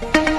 Maayong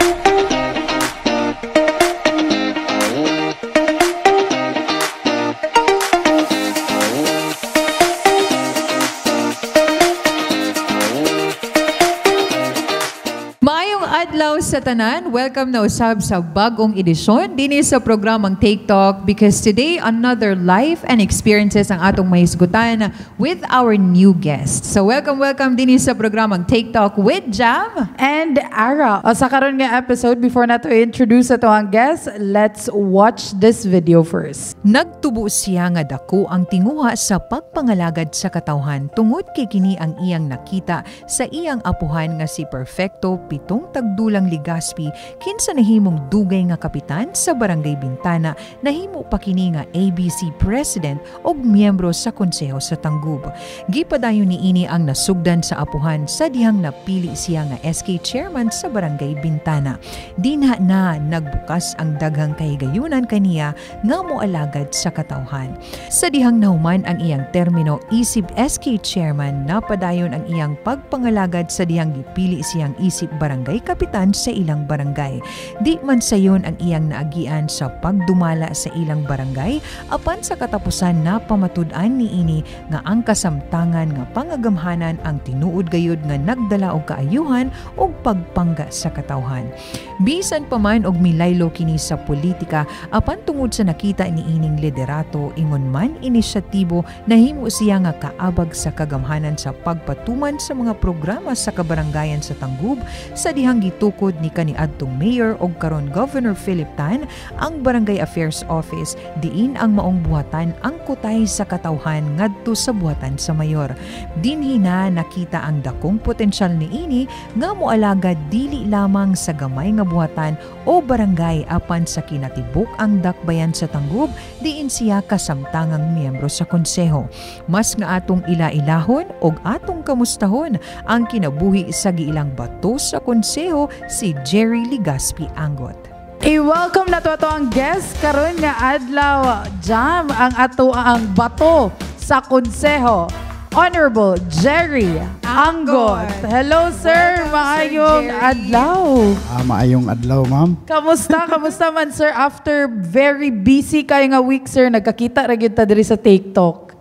sa tanan. Welcome na usab sa bagong edisyon dinhi sa programang Take Talk because today another life and experiences ang atong mahisgutan with our new guest. So welcome welcome dinhi sa programang Take Talk with Jam. And Ara, o sa karon nga episode, before na to introduce ato ang guest, let's watch this video first. Nagtubo siya nga dako ang tinguha sa pagpangalagad sa katawhan tungod kay kini ang iyang nakita sa iyang apuhan nga si Perfecto pitong tagdulang Ligaspi kinsa nahimong dugay nga kapitan sa Barangay Bintana nahimo pa kini nga ABC President og miyembro sa Konseho sa Tanggub. Gipadayon niini ang nasugdan sa apuhan sa dihang napili siya nga SK Chairman sa Barangay Bintana. Dinha na nagbukas ang daghang kahigayunan kaniya nga moalagad sa katawhan. Sa dihang nahuman ang iyang termino isip SK Chairman napadayon ang iyang pagpangalagad sa dihang gipili siyang isip barangay kapitan sa ilang barangay. Di man sayon ang iyang naagian sa pagdumala sa ilang barangay apan sa katapusan na pamatud-an niini nga ang kasamtangan nga pangagamhanan ang tinuod gayud nga nagdala og kaayuhan ug pagpangga sa katawhan. Bisan pa man og milaylo kini sa politika apan tungod sa nakita niining liderato ingon man inisyatibo nahimo siya nga kaabag sa kagamhanan sa pagpatuman sa mga programa sa kabarangayan sa Tanggub sa dihang gitukod ni kaniadtong mayor og karon Governor Philip Tan ang Barangay Affairs Office diin ang maong buhatan ang kutay sa katawhan ngadto sa buhatan sa mayor. Dinhi na nakita ang dakong potensyal niini nga moalagad dili lamang sa gamay nga buhatan o barangay apan sa kinatibok ang dakbayan sa Tanggub diin siya kasamtangang miyembro sa konseho. Mas nga atong ila-ilahon og atong kamustahon ang kinabuhi sa giilang bato sa konseho si Jerry Ligaspi Angot. I-welcome na to ato ang guest karon nga adlaw jam ang ato ang bato sa konseho. Honorable Jerry Angot. Hello sir, Welcome, Sir maayong Jerry. adlaw. Ah, maayong adlaw, ma'am. Kamusta? Kamusta man sir after very busy kayo nga week sir nagkakita ra gyud ta diri sa TikTok.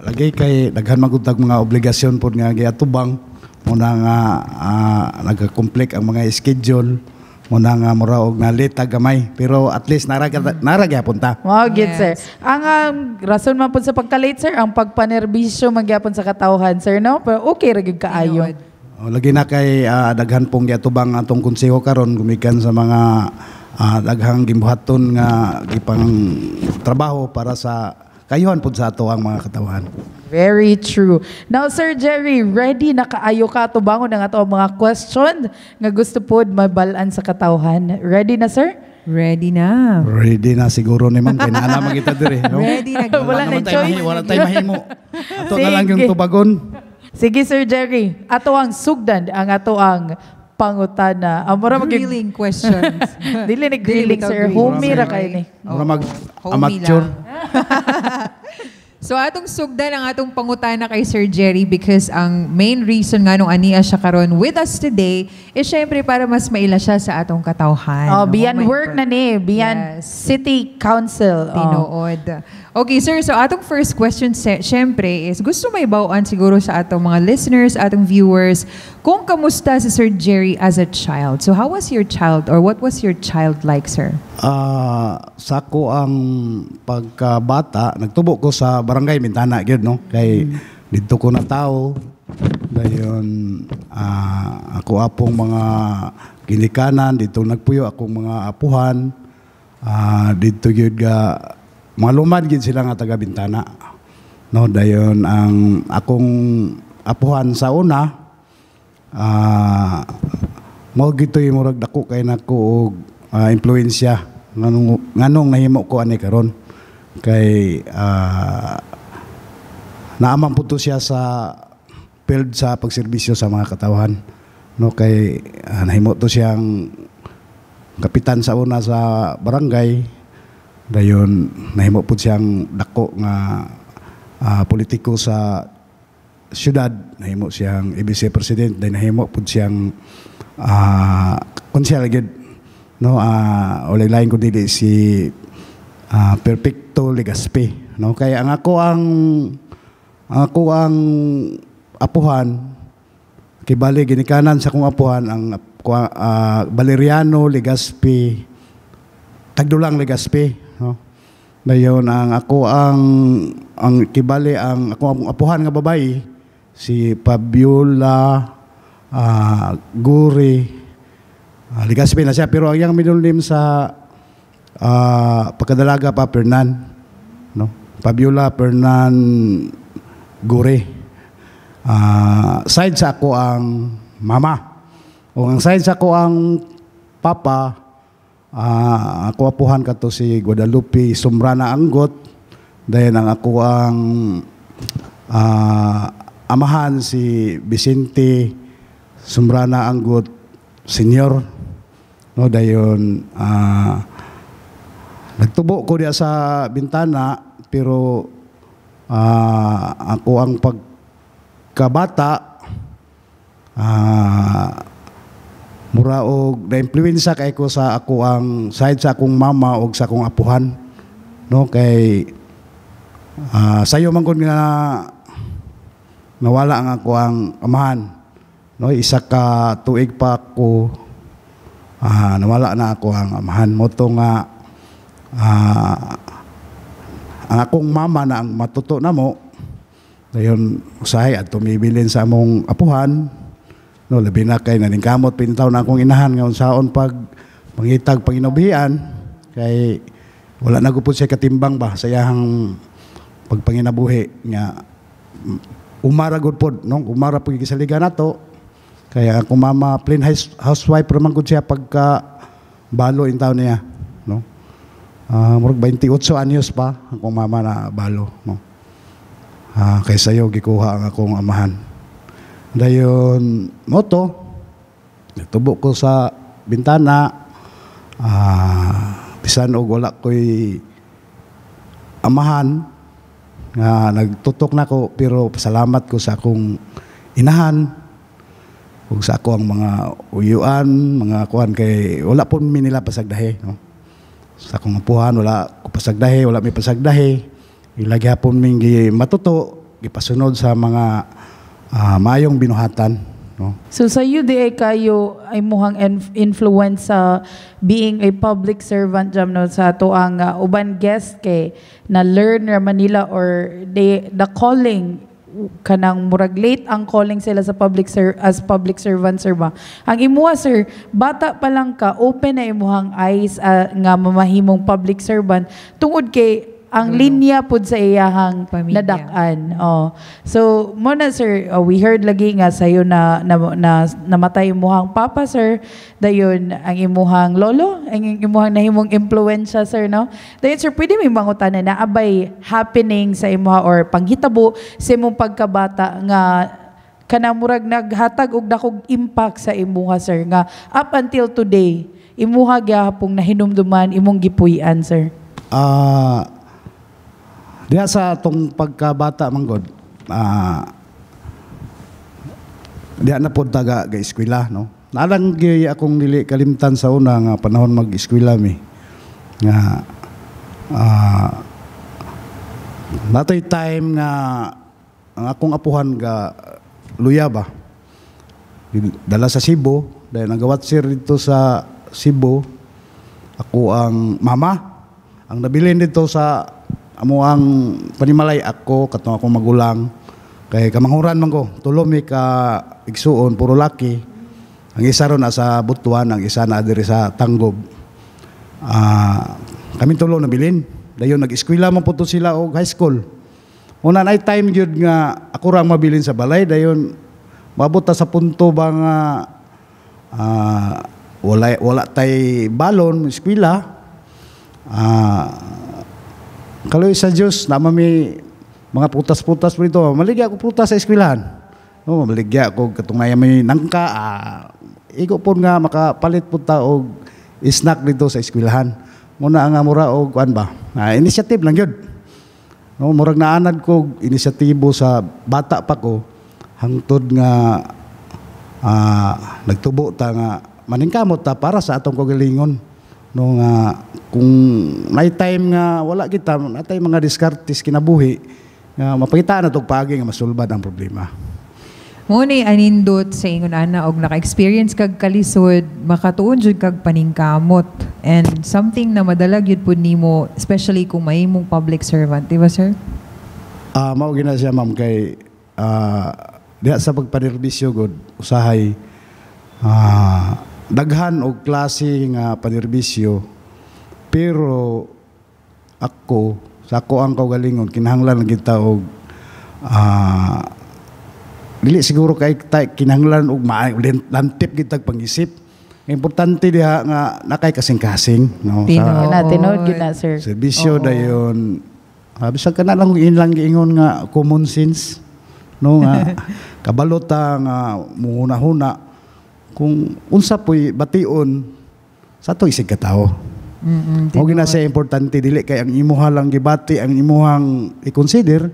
Lagi kay daghan magutag mga obligasyon pod nga giatubang muna nga ah, nagka-complete ang mga schedule muna nga mura og nalita gamay pero at least nara nara gyapon ta. Wow, good Yes. sir. Ang um, rason man po sa pagka-late sir, ang pagpanerbisyo magyapon sa katawhan sir, no? Pero okay ra gyud kaayo. O, lagi na kay ah, daghan pong giatubang atong konseho karon gumikan sa mga ah, daghang gimbuhaton nga gipang trabaho para sa kayuhan pod sa ato ang mga katawhan. Very true. Now, Sir Jerry, ready na kaayo ka tubangon ang ato ang mga question nga gusto pod mabalaan sa katawhan. Ready na, sir? Ready na. Ready na siguro ni ma'am kay naa man kita dire, no? Ready na. Wala na naman tayo choice. mahi- wala tayo mahimo. Ato na lang yung Sige. tubagon. Sige, Sir Jerry. Ato ang sugdan, ang ato ang pangutana. Amora mag Grilling questions. Dili ni grilling, sir. Homey ra kayo ni. Mura mag Homey amateur. So atong sugdan ang atong pangutana kay Sir Jerry because ang main reason nga nung aniya siya karon with us today is syempre para mas maila siya sa atong katawhan. Oh, no? beyond May work na ni. Beyond Yes. city council. Oh. Okay, sir. So, atong first question, syempre, is gusto may bawaan siguro sa atong mga listeners, atong viewers, kung kamusta si Sir Jerry as a child. So, how was your child or what was your child like, sir? Ah, sa ko ang pagkabata, nagtubo ko sa barangay Bintana gyud no. Kay dito ko na tao. Dayon ah, ako apong mga ginikanan dito nagpuyo akong mga apuhan. Ah, dito gyud ga mga lumad gyud sila nga taga Bintana. No, dayon ang akong apuhan sa una. Ah mo gitoy murag dako kay nako og ah, impluwensya nganong nganong nahimo ko ani karon. Kay ah, naaman po to siya sa field sa pagserbisyo sa mga katawan. No kay ah, nahimo to siyang kapitan sa una sa barangay dayon nahimo po siyang dako nga ah, politiko sa syudad. Nahimo siyang ABC president dahil nahimo pud siyang ah, konsyal gid no ah ulay lain ko dili si ah, Perfecto Legaspi no kay ang ako ang ang ako ang apuhan kibali ginikanan sa kong apuhan ang ah, Valeriano Legaspi Tagdulang Legaspi no? Dayon ang ako ang ang kibali ang ako ang apuhan nga babae si Fabiola ah, Guri. Ah, Legaspi na siya pero ang iyang middle name sa ah, pagkadalaga pa Pernan no? Fabiola Pernan Gure Ah, side sa ako ang mama. O ang side sa ako ang papa ah, ako apuhan kato si Guadalupe Sumrana Anggot dahil ang ako ang ah, amahan si Vicente Sumrana Anggot Senior. No dayon ah nagtubo ko diya sa bintana pero ah, ako ang pagkabata ah mura og na-influensya kay ko sa ako ang side sa akong mama og sa akong apuhan no? Kay ah sayo man gud nga nawala ang ako ang amahan no? Isa ka tuig pa ko ah nawala na ako ang amahan. Mo to nga ah, ang akong mama na ang matuto na mo dayon usahay at tumibilin sa among apuhan no labi na kay naningkamot pintaw na akong inahan nga unsaon pag mangitag panginabuhian kay wala na gupod siya katimbang ba sa iyang pagpanginabuhi nga umara gud pod no? Umara pud gisaligan nato kaya ako mama plain house- housewife raman gud siya pagka balo in taon niya no? Ah, murag 28 anyos pa akong mama na balo no? Ah, kay sayo gikuha ang akong amahan dayon moto. Natubo ko sa bintana. Ah bisan og wala koy amahan. Nga nagtutok na ko pero pasalamat ko sa akong inahan. Ug sa ako ang mga uyuan mga kuan kay wala pon mi nila pasagdahe no? Sa akong apuhan wala ko pasagdahe wala may pasagdahe. Ilagi hapon ming matuto gipasunod sa mga ah, mayong binuhatan no? So sa ay kayo ay muhang inf- influence sa being a public servant jam no? Sa ato uh, uban guest kay na learn ra Manila or they the calling kanang murag late ang calling sila sa public ser as public servant sir ba? Ang imuha sir bata pa lang ka open na imuhang eyes ah, nga mamahimong public servant tungod kay ang linya pud sa iyahang Pamilya. nadak-an oh. So mo na sir oh, we heard lagi nga sayo na, na, na namatay imuhang papa sir. Dayon ang imuhang lolo ang imuhang nahimong impluwensya sir no? Dayon sir pwede may mangutana na abay happening sa imuha or panghitabo sa imong pagkabata nga kanamurag naghatag og dakog impact sa imuha sir nga up until today imuha gyapong nahinumduman imong gipuy-an sir. Ah, diha sa atong pagkabata manggod, ah diha na pod taga ga eskwela no. Nalang gyud akong dili kalimtan sa una nga panahon mag-eskwela mi. Nga ah Natoy time nga ang akong apuhan ga luya ba. Dala sa Cebu, dahil nagawat sir dito sa Cebu. Ako ang mama. Ang nabilin dito sa amo ang panimalay ako katong akong magulang. Kay kamanghuran man ko tulo mi ka igsuon puro laki. Ang isa ron nasa Butuan ang isa na diri sa Tanggob. Ah kami tulo nabilin dayon nag-eskwela man po sila og high school. Una na time gyud nga ako ra mabilin sa balay. Dayon mabot sa punto ba nga ah, wala wala tay balon eskwela. Ah Kaloy sa Diyos, nama may mga putas-putas po dito. Maligya ako putas sa eskwelahan. No, maligya ako katungaya may nangka. Ah, iko po nga makapalit po ta og snack dito sa eskwelahan. Muna ang amura og kuan ba? Ah, initiative lang yun. No, murag naanad ko inisyatibo sa bata pa ko hangtod nga ah, nagtubo ta nga maningkamot ta para sa atong kagalingon. No nga kung may time nga wala kita, natay mga diskartes kinabuhi nga mapakitaan na tog paagi nga masulbad ang problema. Mo ni anindot sa ingon ana og naka-experience kag kalisod, makatuon jud kag paningkamot and something na madalag yun pud nimo especially kung mahimong public servant, di ba sir? Ah, mao gina siya ma'am kay ah diha sa pagpanerbisyo god usahay ah daghan og klase nga panerbisyo pero ako sa ako ang kaugalingon kinahanglan lang kita og ah dili siguro kay tay kinahanglan og lantip kitag pangisip importante diha nga nakay kasing-kasing no Yun na, tinood yun na, sir. Serbisyo dayon. Ah, bisag ka na lang inlang giingon nga common sense. No nga kabalota nga muhuna-huna kung unsa po'y bation sa to isig katawo. Mm. Mo gina sa importante dili kay ang imuha lang gibati ang imuhang i-consider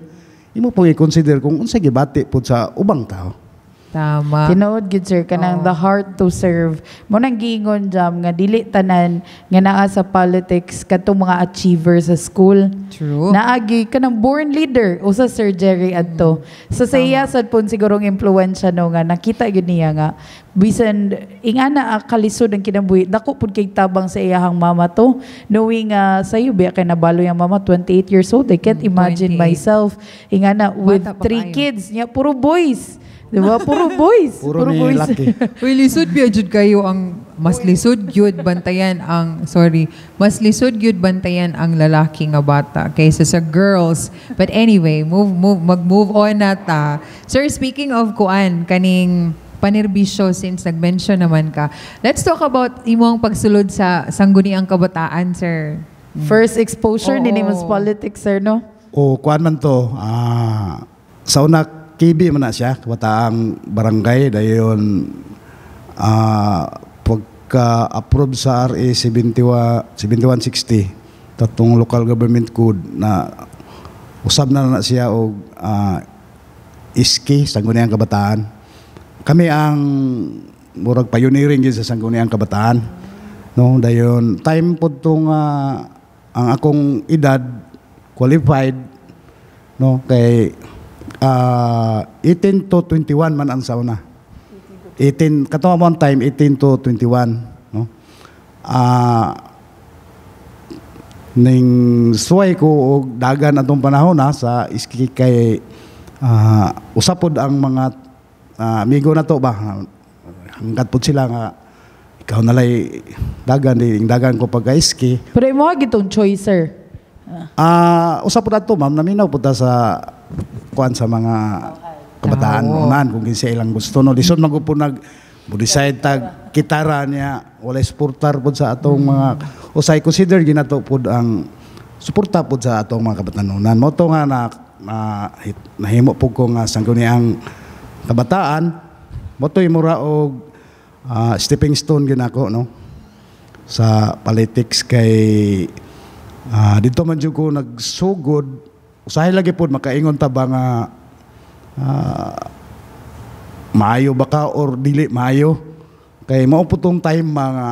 imo po i-consider kung unsa gibati pud sa ubang tao. Tama. Tinood gid sir kanang the heart to serve. Mo nang giingon jam nga dili tanan nga naa sa politics katong mga achiever sa school. True. Naagi ka ng born leader usa Sir Jerry adto. Sa sa iya sad pun sigurong impluwensya no nga nakita gyud niya nga bisan ingana ah, kalisod ang kinabuhi dako pud kay tabang sa iyahang mama to knowing nga sa iyo biya kay nabalo yung mama 28 years old I can't Mm, imagine 28. myself ingana with Bata three kayo. kids nya puro boys di ba puro boys Puro, ni boys laki. Uy, lisod biya jud kayo ang mas lisod gyud bantayan ang sorry, mas lisod gyud bantayan ang lalaki nga bata kaysa sa girls. But anyway, move move mag-move on na ta. Sir, speaking of kuan kaning panerbisyo since nag-mention naman ka. Let's talk about imong pagsulod sa sangguniang kabataan, sir. first exposure ni Oo. sa politics sir no O kuan man to, ah, sa una kibi man na siya, kabataang barangay, dayon ah, pagka-approve sa RA 71, 7160, tatong local government code na usab na na siya og ah, iski sa Sangguniang Kabataan. Kami ang murag pioneering gyud sa Sangguniang Kabataan. No, dayon time pod tong ah, ang akong edad qualified no kay ah, 18 to 21 man ang sauna. 18 kato mo ang time 18 to 21 no. Ah ning suway ko og dagan atong panahon na sa iski kay ah, usapod ang mga ah, amigo na to ba hanggat pud sila nga ikaw nalay dagan di dagan ko pag iski pero imo gitong choice sir Ah, usa po nato ma'am, naminaw po ta sa kuan sa mga kabataan Oo. unan kung kinsa ilang gusto no. Lisod man po nag decide tag kitara niya wala suportar pod sa atong mga usay consider ginato pod ang suporta pod sa atong mga kabatanunan. Mo to nga na, na nahimo po ko nga sangguniang kabataan. Mo to imura og ah, stepping stone ginako no sa politics kay ah, dito man jud ko nagsugod usahay lagi pod makaingon ta ba nga ah, maayo ba ka or dili maayo? Kay mao po tong time mga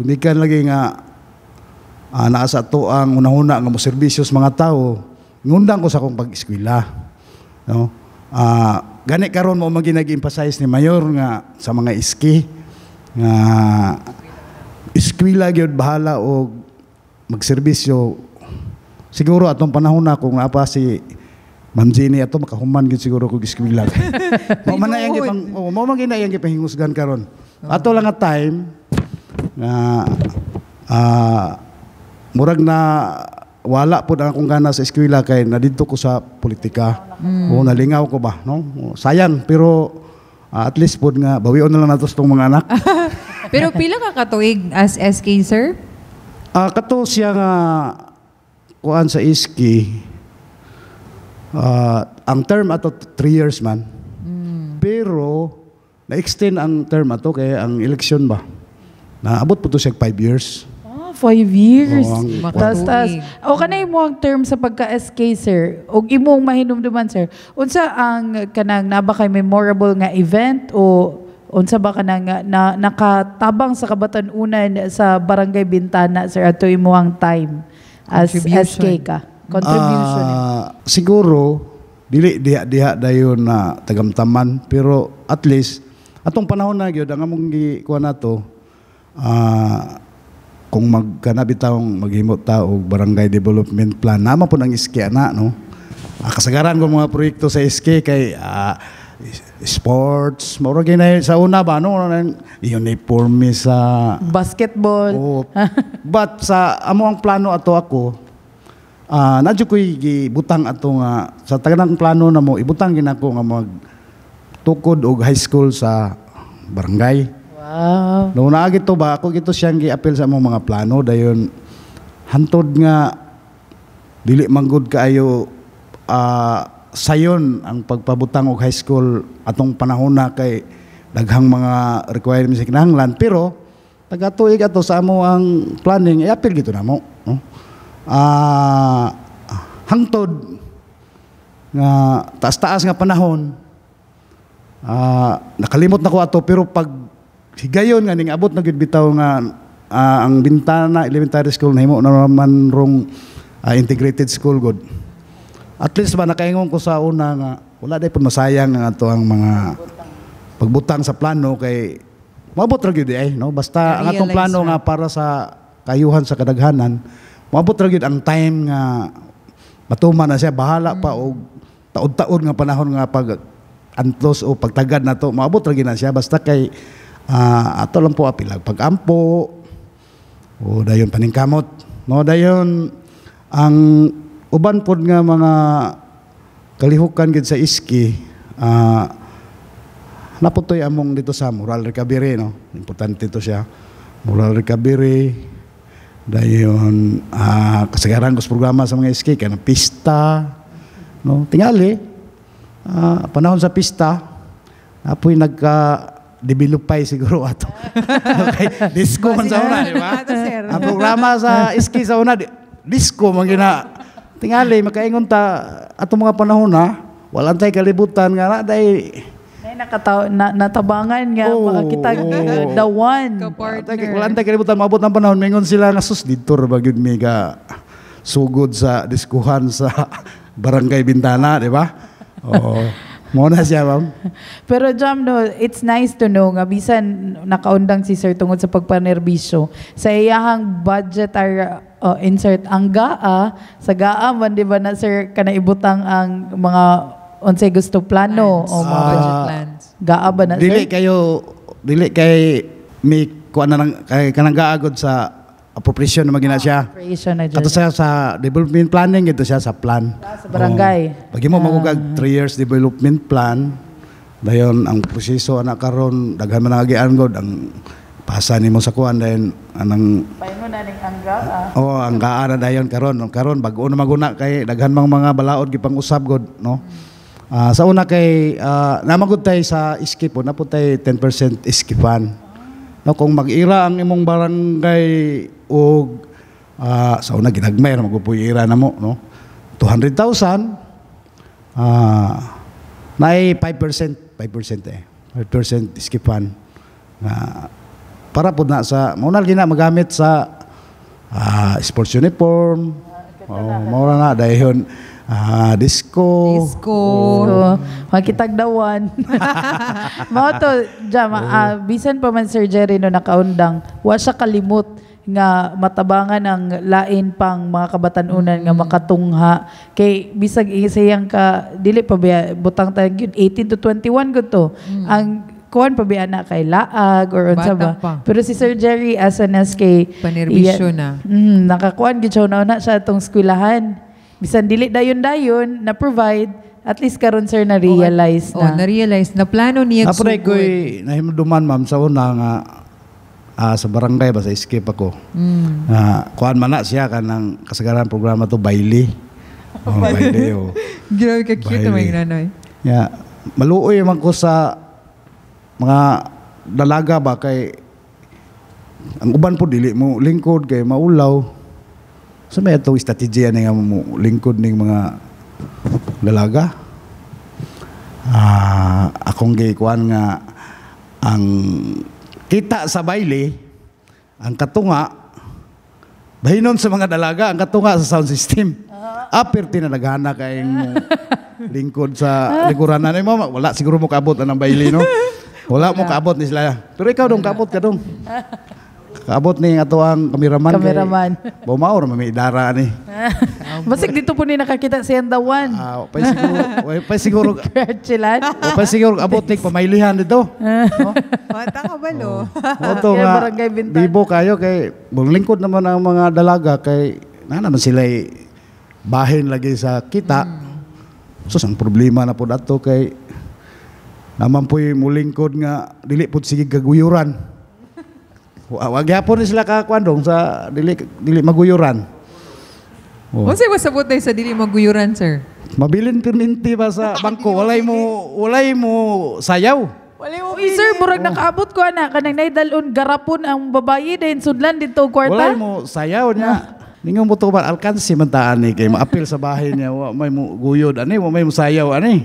kundi kan lagi nga ah, naa sa to ang unahuna nga mo serbisyo sa mga tao ngundang ko sa akong pag-eskwela no? Ah gani karon mo maginag-emphasize ni mayor nga sa mga iski nga eskwela gyud bahala og magserbisyo siguro atong panahon na kung apa si Ma'am Jenny ato makahuman gid siguro kog eskwela. Mo man na yang gipang oh, mo man gina yang gipahingusgan karon. Ato lang nga time nga ah murag na wala po ang akong gana sa eskwela kay nadito ko sa politika. O nalingaw ko ba, no? Sayang pero ah, at least pod nga bawion na lang nato sa mga anak. Pero pila ka katuig as SK, sir? Ah, kato siya nga kuan sa iski. ah, ang term ato 3 years man. Pero na-extend ang term ato kay ang election ba. Naabot po to siya 5 years. Ah, five years. Ang- tas, tas. O kanay mo ang term sa pagka-SK, sir. O imong mahinumduman, sir. Unsa ang kanang naba kay memorable nga event o o unsa ba ka na, nakatabang sa kabatanunan sa Barangay Bintana sir ato imuhang time as Contribution. SK ka. Contribution. Ah, siguro dili diha diha dayon na tagamtaman pero at least atong panahon na gyud ang among gikuha nato ah kung magkanab itawong maghimo ta og barangay development plan nama po ng iski ana no? Ah, kasagaran ko mga proyekto sa SK kay ah, sports. Mao ra ginay sa una ba? No uniforme sa basketball. Oo. But sa amo ang plano ato ako, ah nadyo ko'y gibutang ato nga sa taganang plano na mo ibutang ginako nga mag tukod og high school sa barangay. wow. No naa gito ba ako gito siyang gi-appeal sa among mga plano. Dayon hantod nga dili manggod kaayo ah sayon ang pagpabutang og high school atong panahon na kay daghang mga requirements sa kinahanglan pero tagatuig ato sa amo ang planning i-appeal gito namo no ah hangtod nga taas-taas nga panahon Ah, nakalimot na ko ato pero pag higayon nga ning abot na gid bitaw nga ah, ang bintana elementary school nahimo na naman rong ah, integrated school good. At least ba nakaingon ko sa una nga wala day pud masayang nga ato ang mga pagbutang sa plano kay maabot ra gyud eh no? Basta ang atong plano nga para sa kayuhan sa kadaghanan maabot ra gyud ang time nga matuman na siya. Bahala pa og taod-taod nga panahon nga pag antlos o pagtagad na to maabot ra gyud na siya. Basta kay ah, ato lang po apilag. Pagampo o dayon paningkamot. No dayon ang uban pod nga mga kalihukan gid sa iski ah naputoy among dito sa moral recovery no? Importante to siya. Moral recovery dayon ah kasagaran ko sa programa sa mga iski kay pista no? Tingali ah, panahon sa pista apoy nagka developay siguro ato. Okay disco man sa una di ba? Ang programa sa iski sa una di- disco man gina tingali makaingon ta ato mga panahon na wala tay kalibutan nga na dai Nay nakataw na, natabangan nga Oo, makakita the one Ka-partner. Wala tay kalibutan maabot ng panahon mingon sila nga sus dito ra gyud ka sugod sa diskuhan sa barangay Bintana, di ba? Oo. Mo na siya, ma'am. Pero Jam, no, it's nice to know nga bisan nakaundang si Sir tungod sa pagpanerbisyo. Sa iyahang budget or uh, insert ang GAA, sa GAA man di ba na Sir kanaibutang ang mga unsay gusto plano o mga Ah, budget plans. GAA ba na Dili Sir? kayo dili kay mi kuan na lang kay kanang gaagod sa appropriation na magina siya. Creation na Ato siya sa development planning ito siya sa plan. Sa barangay. Pag mo magugag 3 years development plan, dayon ang proseso anak karon daghan man nagian god ang pasa nimo sa kuan dayon anang Paingon na ning ang GAA. oh ang gaan na dayon karon karon bag-o na maguna kay daghan mang mga balaod gipang usab god no. Ah, sa una kay uh, namagod tay sa iskip po napod tay 10% iskipan. No kung mag-ira ang imong barangay og ah, sa una ginagmay ra magupoy ira namo no. 200,000 ah nay 5% 5% eh 5% iskipan nga para po na sa maunal gina magamit sa ah, sports uniform. Oh, maura na dahil ah, disco. Disco. So, makitagdawan. Mao to, Jam, ah, bisan pa man Sir Jerry no nakaundang, wa siya kalimot nga matabangan ang lain pang mga kabatanunan nga makatungha. Kay bisag isayang ka dili pa ba butang tayo gyud 18 to 21 gud to. Ang kuan pa ba na kay laag or unsa ba pa. pero si Sir Jerry as an SK Panerbisyo na. Mm, nakakuan gid siya na siya atong eskwelahan. Bisan dili dayon-dayon na provide at least karon sir na realize Oh, na. na-realize na plano niya Apo na ko'y nahimduman ma'am sa una nga ah, sa barangay ba sa escape ako. Mm. Ah, kuan man na siya kanang kasagaran programa to Bailey. Oh, Bailey oh. Grabe ka cute yung nanoy. Ya, maluoy man ko sa mga dalaga ba kay ang uban po dili mo lingkod kay maulaw. So may atong strategiya nga mo lingkod ning mga dalaga. Ah, akong gikuan nga ang kita sa baile, ang katunga, bahinon sa mga dalaga, ang katunga sa sound system. Apir tinanaghana kay mo lingkod sa likuran na mo, wala siguro mo kaabot ang baile, no? Wala mo kaabot ni sila. Pero ikaw dong, kaabot ka dong. Kaabot ni ato ang kameraman. kay- Kameraman. Bumaor, may idara ni. Basig dito po ni nakakita si Andawan. Ah, pa siguro, pa siguro, Gretchelan. pa siguro abot ni pamailihan dito. Mata ka ba, lo? Oto Kaya nga, bibo kayo kay lingkod naman ang mga dalaga kay na naman sila bahin lagi sa kita. So ang problema na po dato kay naman po mulingkod nga dili po sige gaguyuran. Wa- Wag yapon ni sila kakwandong sa dili dili maguyuran. Oh. Kung sa'yo sabot tayo sa dili maguyuran, sir? Mabilin perminti ba sa bangko walay mo walay mo sayaw. Uy, sir, murag nakaabot ko ana kanang naidalon garapon ang babayi din sudlan dito kwarta. Walay mo sayaw niya. Ningon mo to ba alkansi man taan ni kay maapil sa bahay niya wa may mo guyod ani wa may mo sayaw ani.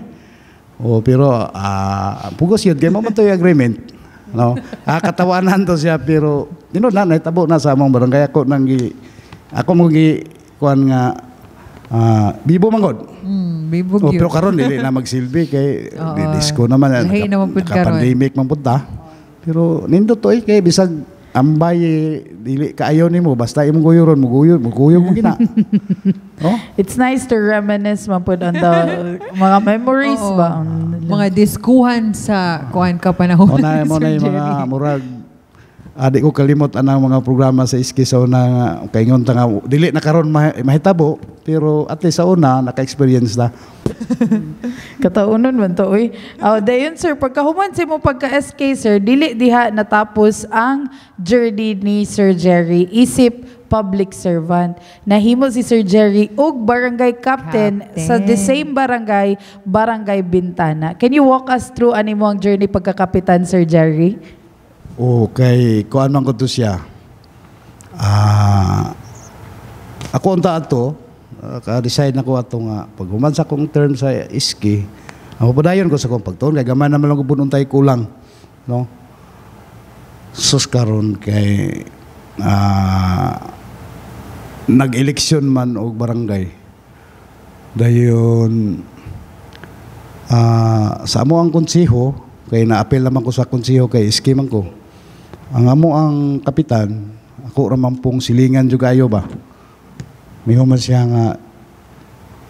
Oh pero ah pugos yun kay mo man to yung agreement. No. Ah katawanan to siya pero dino na nahitabo na sa among barangay ako nang gi ako mo gi kuan nga ah bibo mangod. Hmm, bibog Oh, pero karon dili na magsilbi kay di disco naman Lahi naman pud karon. pandemic man pud. Pero nindo to eh kay bisag ambay dili kaayo nimo basta imong guyuron mo guyod mo gina. oh? It's nice to reminisce man pud on the mga memories Oo. ba. Mga diskuhan sa kuan ka panahon. Mo na mo na mga Jerry. murag Adi ko kalimot anang mga programa sa Iskisaw na kaingon ta nga dili na karon ma- mahitabo pero at least sa una naka-experience na. Kataunon man to, uy. Oh, dayon sir, pagkahuman si mo pagka-SK sir, dili diha natapos ang journey ni Sir Jerry isip public servant. Nahimo si Sir Jerry og barangay captain, Captain. sa the same barangay, Barangay Bintana. Can you walk us through ani mo ang journey pagkakapitan Sir Jerry? Okay, kuan man ko to siya. Ah, ako unta ato, uh, ka-decide na ko ato nga pag human sa kong term sa iski, ako padayon ko sa kong pagtuon kay gamay naman lang ko bununtay kulang, no? Sus karon kay ah nag-eleksyon man og barangay. Dayon ah sa amo ang konseho kay naapil naman ko sa konseho kay iski man ko. Ang amo ang kapitan, ako raman pong silingan jud kayo ba. May human siya nga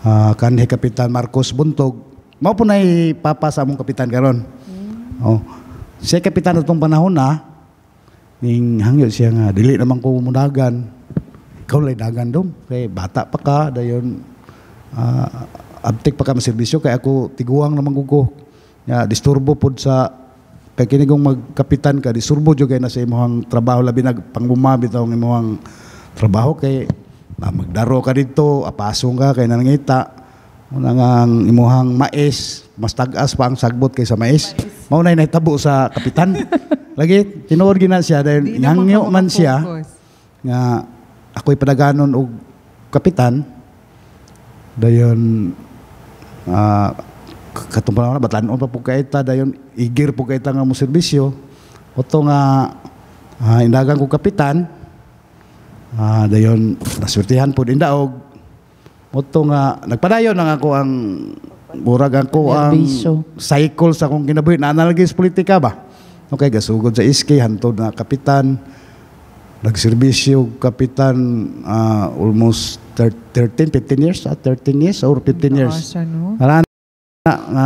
ah, kanhi kapitan Marcos Buntog. Mao po na papa sa among kapitan karon. Oh. Siya kapitan atong panahon na ning hangyo siya nga dili naman ko mudagan. Ikaw lay dagan dong. Kay bata pa ka dayon ah, abtik pa ka maserbisyo kay ako tiguang naman ko. Ya, disturbo pod sa kay kini kung magkapitan ka disturbo jud kay na sa imong trabaho labi nag panguma bitaw ang imong trabaho kay na magdaro ka dito apasong ka kay nangita Muna nga ang imuhang mais, mas tagas pa ang sagbot kaysa mais. Mao na nahitabo sa kapitan. Lagi, tinuod gina siya dahil ka man siya nga ako'y padaganon og kapitan. Dayon ah panahon na batanon pa po kaita dayon igir po kaita nga mo serbisyo. Oto nga ah, indagan ko kapitan. Ah, dayon naswertihan po din daog. Oto nga nagpadayon lang ako ang murag ako ang cycle sa akong kinabuhi na analagi sa politika ba. Okay, gasugod sa iski, hantod na kapitan, nagserbisyo kapitan ah, almost thir- 13, 15 years, ah, 13 years or 15 years. No? Nga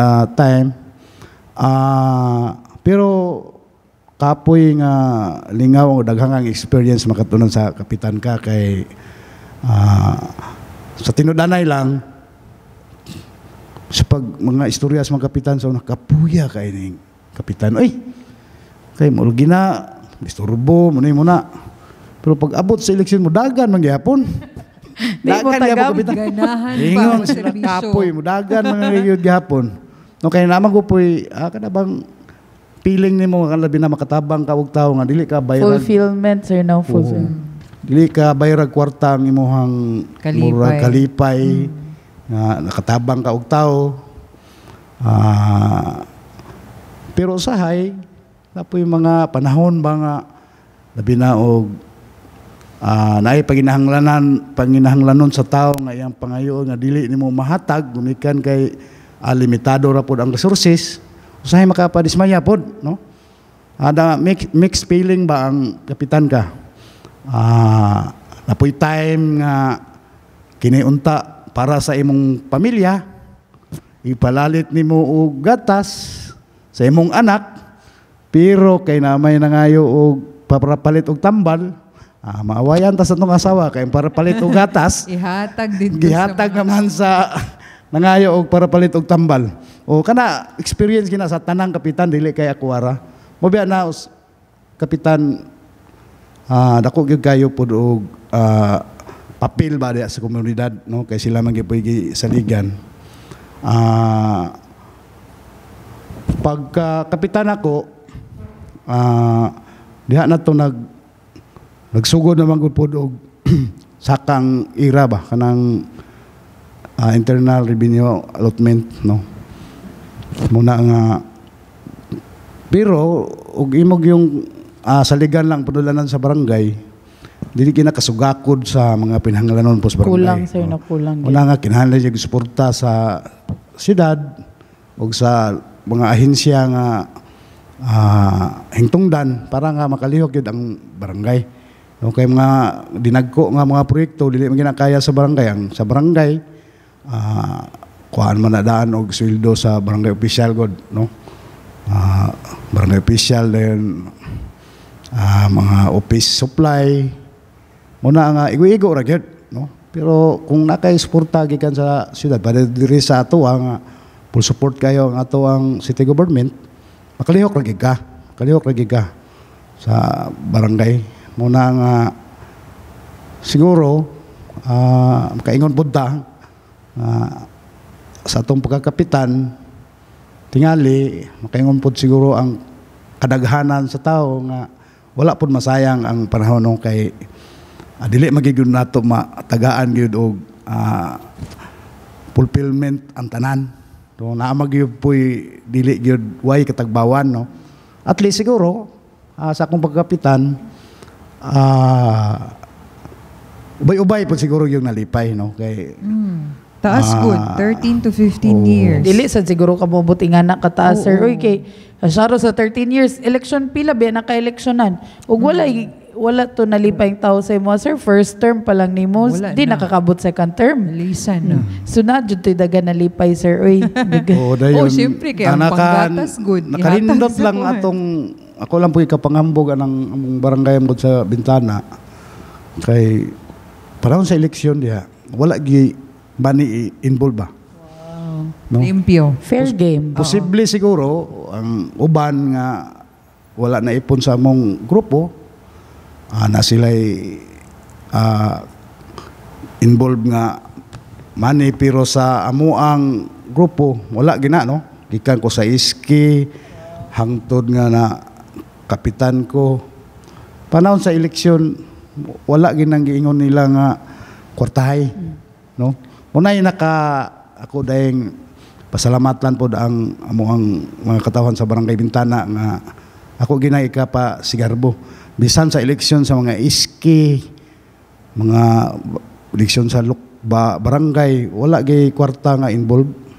ah, time. Ah, pero kapoy nga lingaw o daghang ang experience makatunan sa kapitan ka kay ah, sa tinudanay lang sa pag mga istorya sa mga kapitan sa una kapuya kay ning kapitan. Oy kay mo gina disturbo mo na. Pero pag abot sa eleksyon mo dagan man gyapon Dagan gyapon tagam. kapitan. Ganahan pa Ingon sila serbisyo. kapoy mo dagan mga yun gihapon. No kay naman ko poy ah kada bang feeling nimo nga labi na makatabang ka og tawo nga dili ka bayrag Fulfillment, sir, no? Fulfillment. dili ka bayrag kwarta ang imong Kalipay. murag kalipay nga nakatabang ka og tawo. Ah pero usahay tapoy mga panahon ba nga labi na og ah naay paginahanglanan panginahanglanon sa tao nga iyang pangayo nga dili nimo mahatag gumikan kay ah, limitado ra pod ang resources. Usahay makapadismaya pod no? Ada mix, mixed feeling ba ang kapitan ka? Ah napoy time nga kiniunta para sa imong pamilya ipalalit nimo og gatas sa imong anak pero kay namay nangayo og papapalit og tambal ah, maawayan ta sa tong asawa kay para palit og gatas. Ihatag din gihatag sa naman sa nangayo og para palit og tambal. O kana experience gina sa tanang kapitan dili kay akwara mo biya na us- kapitan ah dako gyud kayo pud og ah, papel ba diya sa komunidad no? Kay sila man gyud saligan ah pagka kapitan ako ah diha na to nag nagsugod naman gud pod og sakang ira ba kanang ah, internal revenue allotment no muna nga pero og imog yung ah, saligan lang padulanan sa barangay dili kinakasugakod sa mga pinahanglanon po sa barangay Kulang sa'yo no? na kulang. Una nga kinahanglan siya suporta sa siyudad o sa mga ahensya nga ah, hingtungdan para nga makalihok yun ang barangay. Kay mga dinagko nga mga proyekto dili man ginakaya sa barangay. Ang sa barangay ah kuhaan man daan og sweldo sa barangay official god no. Ah, barangay official then ah, mga office supply. Muna nga igo-igo ra gyud no? Pero kung nakay suporta gikan sa syudad para diri sa ato ang full support kayo ang ato ang city government makalihok gyud ka makalihok gyud ka sa barangay muna nga siguro ah makaingon pud ta ah, sa atong pagkakapitan tingali makaingon pud siguro ang kadaghanan sa tao nga wala pud masayang ang panahon nung kay ah, dili magiging nato matagaan gyud og ah, fulfillment ang tanan. So naa magyud puy dili gyud way katagbawan no. At least siguro ah, sa akong pagkapitan ah ubay-ubay po siguro yung nalipay no kay Taas Ah, good, 13 to 15 oh. years. Dili sa siguro ka mabuti nga na kataas, sir. Oo. Uy, kay Asyaro sa 13 years, election pila ba naka-electionan. Ug wala wala to nalipay yung tao sa imo, sir. First term pa lang nimo, Wala di na. nakakabot second term. Lisan na. So na jud to'y daga nalipay, sir. Uy, Oh, dayon. Oh, syempre, kaya ang panggatas good. Nakalindot lang atong ako lang po ikapangambog anang among barangay mo sa bintana kay panahon sa eleksyon diha wala gi money involved ba no? Limpyo. fair game. Posible siguro ang uban nga wala na ipon sa among grupo ah, na sila'y ah, involved nga money pero sa amo ang grupo wala gina no gikan ko sa iski hangtod nga na kapitan ko. Panahon sa eleksyon wala ginang giingon nila nga kwartahay no? Munay naka ako dayeng pasalamatan pod ang amo ang mga katawhan sa barangay Bintana nga ako ginay ka pa sigarbo. Bisan sa eleksyon sa mga iski mga eleksyon sa luk, ba, barangay wala gay kwarta nga involved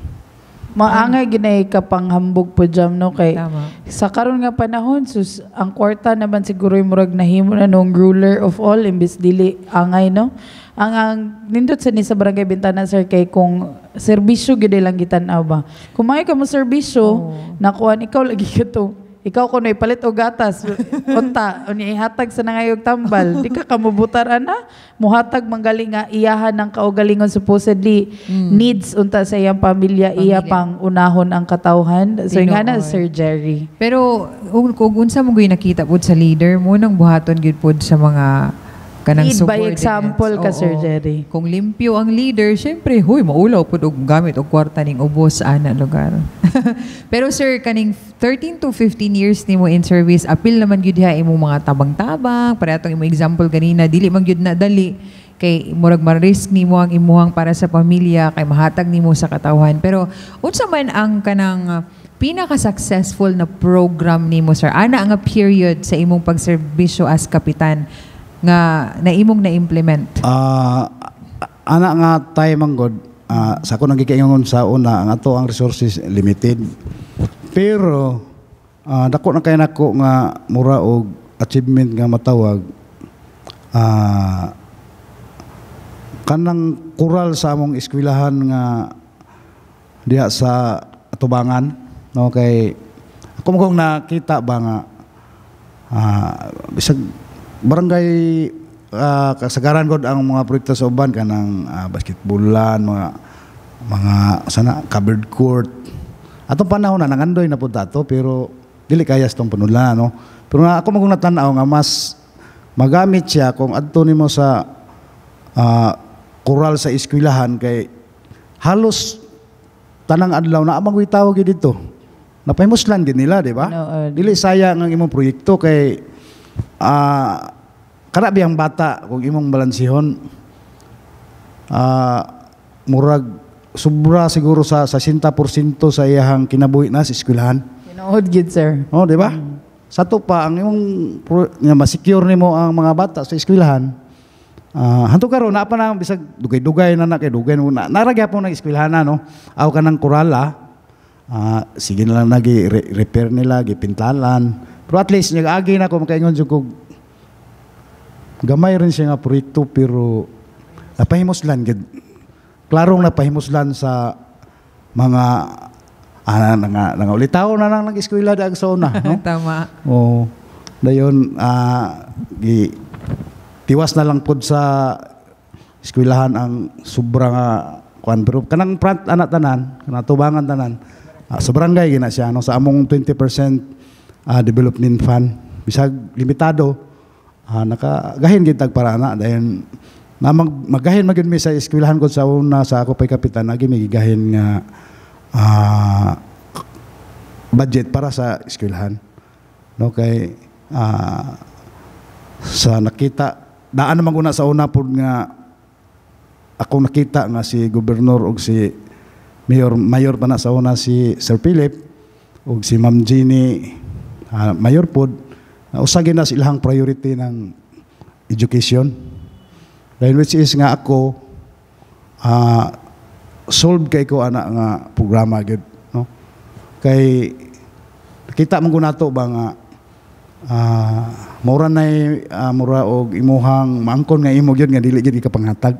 Maangay ginay ka panghambog po jam no? Kay Tama. sa karon nga panahon sus ang kwarta naman siguro yung murag nahimo na nung ruler of all imbis dili angay no? Ang ang nindot sa ni sa barangay bintana sir kay kung serbisyo gid lang gitan-aw ba? Kung may ka mo serbisyo nakuan ikaw lagi ka to ikaw kuno ipalit og gatas. Unta unya ihatag sa nangayog tambal. Di ka kamubutar ana. Muhatag manggaling nga iyahan ng kaugalingon supposedly. Needs unta sa iyang pamilya, iya Pamilya. pang unahon ang katawhan. So nga na. Sir Jerry. Pero kung, kung unsa mo gyud nakita pud sa leader mo nang buhaton gyud pud sa mga kanang Lead by example ka, Oo. Sir Jerry. Kung limpyo ang leader, syempre, huy, maulaw pud og gamit og kwarta ning ubos sa ana lugar. Pero sir, kaning 13 to 15 years nimo in service, apil naman gyud diha imong mga tabang-tabang, para atong imong example ganina, dili man gyud na dali kay murag ma-risk nimo ang imuhang para sa pamilya kay mahatag nimo sa katawhan pero unsa man ang kanang uh, pinaka-successful na program nimo sir? Ana nga period sa imong pagserbisyo as kapitan nga naimong na-implement? Ah, ana nga time ang god ah, sa ako nagkikaingon sa una ang ato ang resources limited. Pero ah, dako na kay nako nga mura og achievement nga matawag ah, kanang kural sa among eskwelahan nga diha sa atubangan no kay mo kung nakita ba nga ah, bisag barangay ah, kasagaran gud ang mga proyekto sa uban kanang ah, basketballan mga mga sana covered court atong panahon na nangandoy na pud ato pero dili kayas tong panudlan no pero nga ako mo kung natanaw nga mas magamit siya kung adto nimo sa ah, kural sa eskwelahan kay halos tanang adlaw na amang tawag dito. Napahimuslan gid nila, di ba? Noon. Dili sayang ang imong proyekto kay ah kana biyang bata kung imong balansihon ah murag sobra siguro sa 60% sa iyahang kinabuhi na sa eskwelahan. Tinuod gid sir. Oh, di ba? Sa to pa ang imong nga ma-secure nimo ang mga bata sa eskwelahan. Ah, hanto karon na pa na bisag dugay-dugay na na kay dugay na naragya po ng eskwelahan na, no. Aw ka ng kurala. Ah, sige na lang nagi re- repair nila, gipintalan. Pero at least nag agi na ko makaingon jud kog gamay rin siya nga proyekto pero napahimuslan. Klarong napahimuslan sa mga ah, nga nga ulitaw na lang nag-eskwela dag sa una, no? Tama. Oo. Dayon ah gi tiwas na lang pod sa eskwelahan ang sobra nga kuan pero kanang front anak tanan, kanang tubangan tanan. ah, sa barangay gina siya no sa among 20% ah, development fund. Bisag limitado. Ah, nakagahin gid tag para ana dayon na mag, magahin magyud mi sa eskwelahan ko sa una sa ako pay kapitan agi mi gigahin nga ah, budget para sa eskwelahan. No kay ah, sa nakita daan naman ko na sa una pod nga ako nakita nga si gobernador og si mayor mayor pa na sa una si Sir Philip og si Ma'am Jeannie ah, mayor pod na usagin na silang priority ng education. Dahil which is nga ako ah solve kay ko ana nga programa gid no? Kay kita man nato ba nga ah mura nay ah, mura og imuhang mangkon nga imo gyud nga dili gyud ikapanghatag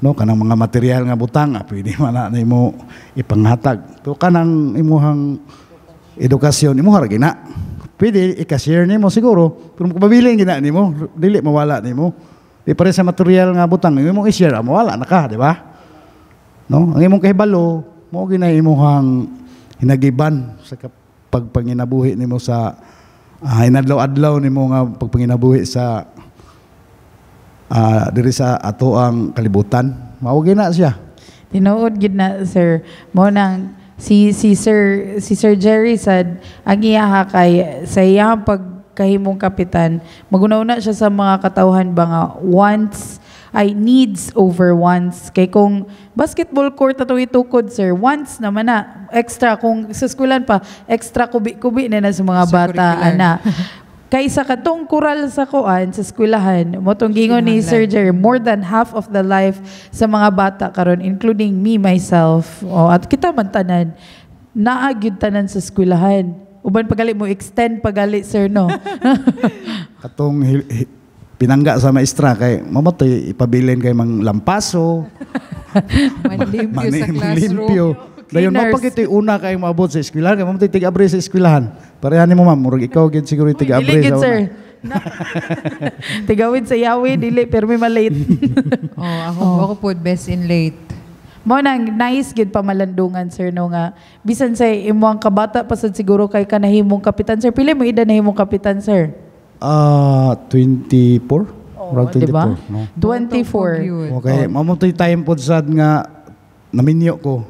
no? Kanang mga material nga butang ah, pwede man na nimo ipanghatag to kanang imuhang edukasyon imo ra gina pwede i-share nimo siguro pero pabilin gina nimo dili mawala nimo di pare sa material nga butang imo i-share ah, mawala na ka di ba No? Ang imong kahibalo, mo gina imuhang hinagiban sa pagpanginabuhi nimo sa ah, inadlaw-adlaw nimo nga pagpanginabuhi sa ah, diri sa ato ang kalibutan. Mao gina siya. Tinuod gid na sir. Mo nang si si Sir si Sir Jerry said ang iyaha kay sa iyang pagkahimong kapitan maguna-una siya sa mga katawhan ba nga wants ay needs over wants kay kung basketball court ato itukod sir wants naman na extra kung sa eskwelahan pa extra kubi-kubi na na sa mga bata Extracurricular. ana kaysa katong kural sa kuan sa eskwelahan mo tong gingon ni. Sir Jerry more than half of the life sa mga bata karon including me myself oh, at kita man tanan naagyud tanan sa eskwelahan uban pagali mo extend pagali sir no Katong hi- hi- pinangga sa maestra kay mamatay ipabilin kay mang lampaso, Manlimpyo sa mani- classroom. limpyo. Dayon mapagiti una kay maabot sa eskwelahan kay mamatay tiga-abre sa eskwelahan. Parehan nimo ma'am, murag ikaw gid siguro dili gid sa sir tigawid sa yawi dili pero may malate Oh, ako, ako po best in late. Mo nang nice gid pamalandungan sir no nga bisan sa imong kabata pa sad siguro kay kanahimong kapitan sir pili mo edad nahimong kapitan sir Ah, 24? Oh, ba? 24, no? 24 Yun. Okay, mamutoy time pod sad nga naminyo ko.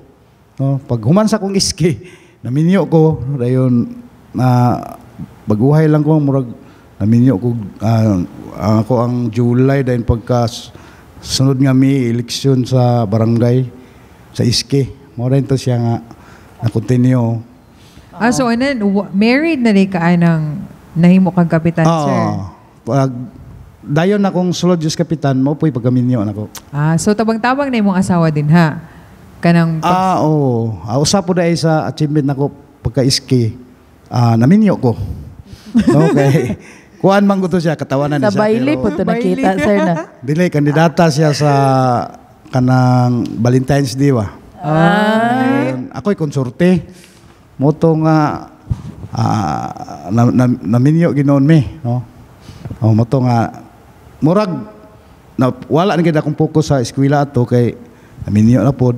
No, pag human sa kong iski, naminyo ko dayon na baguhay lang ko murag naminyo ko ah, ako ang July dayon pagka sunod nga mi eleksyon sa barangay sa iski. Mo rin to siya nga na continue. Ah, so ano, wa- married na rin ka ng nahimo kang kapitan, sir? Oo. Pag dayon akong sulod Diyos kapitan mo po'y pagaminyo nako. Ah, so tabang-tabang na imong asawa din ha? Kanang pag- Ah, oo. Ah, usa po dahil sa achievement nako pagka-iski. Ah, naminyo ko. no, kay kuan man ko to siya katawanan Sa ni siya. baile pero po ito nakita, sir na. Dili kandidata siya sa kanang Valentine's Day wa. Ayun, ako'y konsorte. Moto nga ah, na, na, naminyo ginoon mi, no. Oh, moto nga murag na wala na gid akong focus sa eskwela ato kay naminyo na pod.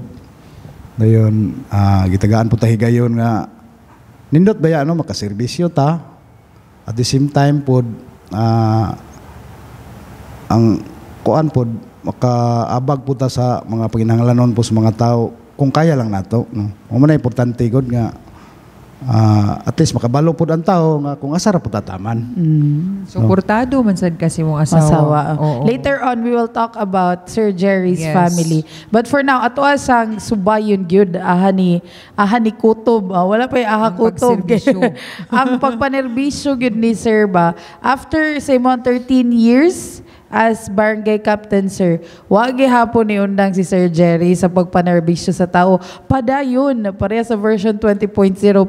Dayon ah, gitagaan po ta higayon nga nindot ba ya no makaserbisyo ta. At the same time pod ah, ang kuan pod makaabag po ta sa mga panginahanglanon po sa mga tao kung kaya lang nato no mo na importante gud nga ah, at least makabalo pod ang tao nga kung asa ra po tataman suportado man sad kasi mong asawa. Masawa. Oo. Later on, we will talk about Sir Jerry's Yes. family. But for now, ato asang subayon gyud aha ni aha ni kutob. Ah, wala pa yung aha Ang kutob. ang pagpanerbisyo gyud ni Sir ba after say mo 13 years as barangay captain sir wag hapon ni undang si Sir Jerry sa pagpanerbisyo sa tao padayon pareha sa version 20.0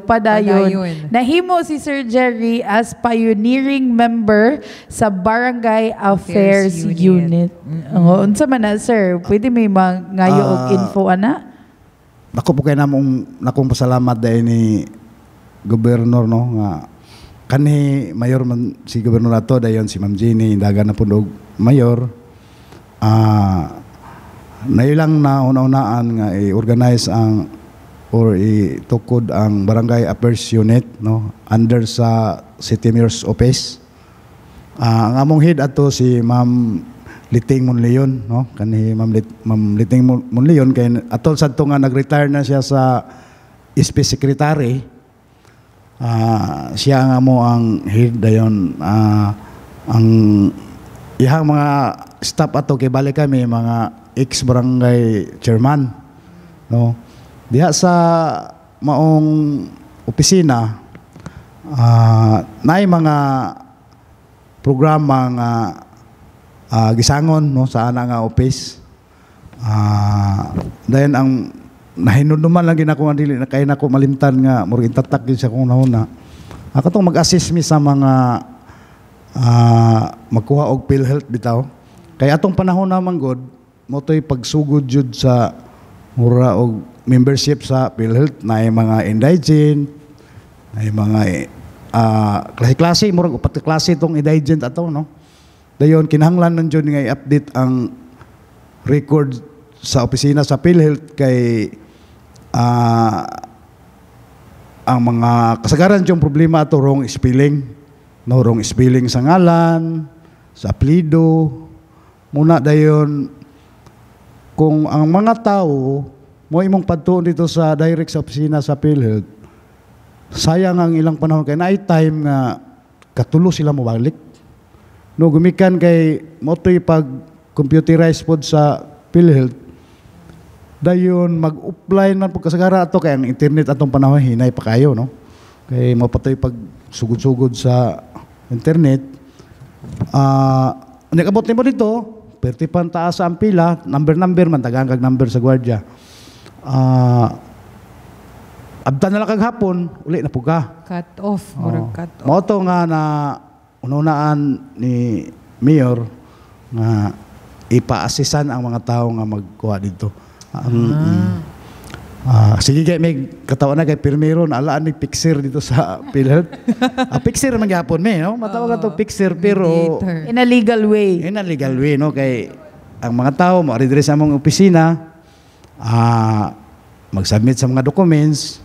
padayon, Padayon. Nahimo si Sir Jerry as pioneering member sa Barangay Affairs, Affairs Unit. Unit. Oo, unsa man na sir? Pwede may mga ngayo og Ah, info ana? Ako po kay namong nakong pasalamat dahil ni gobernador no nga kanhi mayor man si gobernador ato dayon si Ma'am Jenny daga na pud og mayor ah nailang na una-unaan nga i-organize ang or itukod ang barangay affairs unit no under sa city mayor's office Ah, ang among head ato si Ma'am Liting Monleon, no? Kani Ma'am, Lit, Ma'am Liting Mon- Monleon kay atol sa nga nag-retire na siya sa SP secretary. Ah, siya nga mo ang head dayon ah, ang ihang mga staff ato kay balik kami mga ex barangay chairman no diha sa maong opisina ah naay mga programa nga ah, gisangon no sa ana nga office. Ah, dayon ang nahinumduman lang ginako dili na kay nako malimtan nga murag intatak gyud siya kung nahuna. Ako tong mag-assist mi sa mga ah, magkuha og PhilHealth bitaw. Kay atong panahon naman god mo to'y pagsugod jud sa mura og membership sa PhilHealth na mga indigent, ay mga ah klase-klase murag upat klase itong indigent ato no. Dayon kinahanglan nun jud nga i-update ang record sa opisina sa PhilHealth kay ah ang mga kasagaran yung problema ato wrong spelling no wrong spelling sa ngalan sa apelyido muna dayon kung ang mga tao mo imong padtuon dito sa direct sa opisina sa PhilHealth sayang ang ilang panahon kay naay time nga katulo sila mo balik no gumikan kay motoy pag computerized pod sa PhilHealth dayon mag-offline man po. Kasagara ato kay ang internet atong panahon hinay pa kayo no? Kay mapatoy pag sugod-sugod sa internet ah uh, nagabot nimo dito perti pan taas ang pila number number man tagaan kag number sa gwardiya ah abtan na lang kag hapon uli na po ka Cut off. Murag Oo. cut off. Mo to nga na ununaan ni Mayor nga ipa-assisan ang mga tao nga magkuha dito. Ang mm, ah, sige kay may katawan na kay Pirmero na alaan ni Pixir dito sa PhilHealth. ah, Pixir man gyapon me, no? Matawag to Pixir pero Mediator. In a legal way. in a legal way, no? Kay ang mga tao mo dire sa among opisina ah mag-submit sa mga documents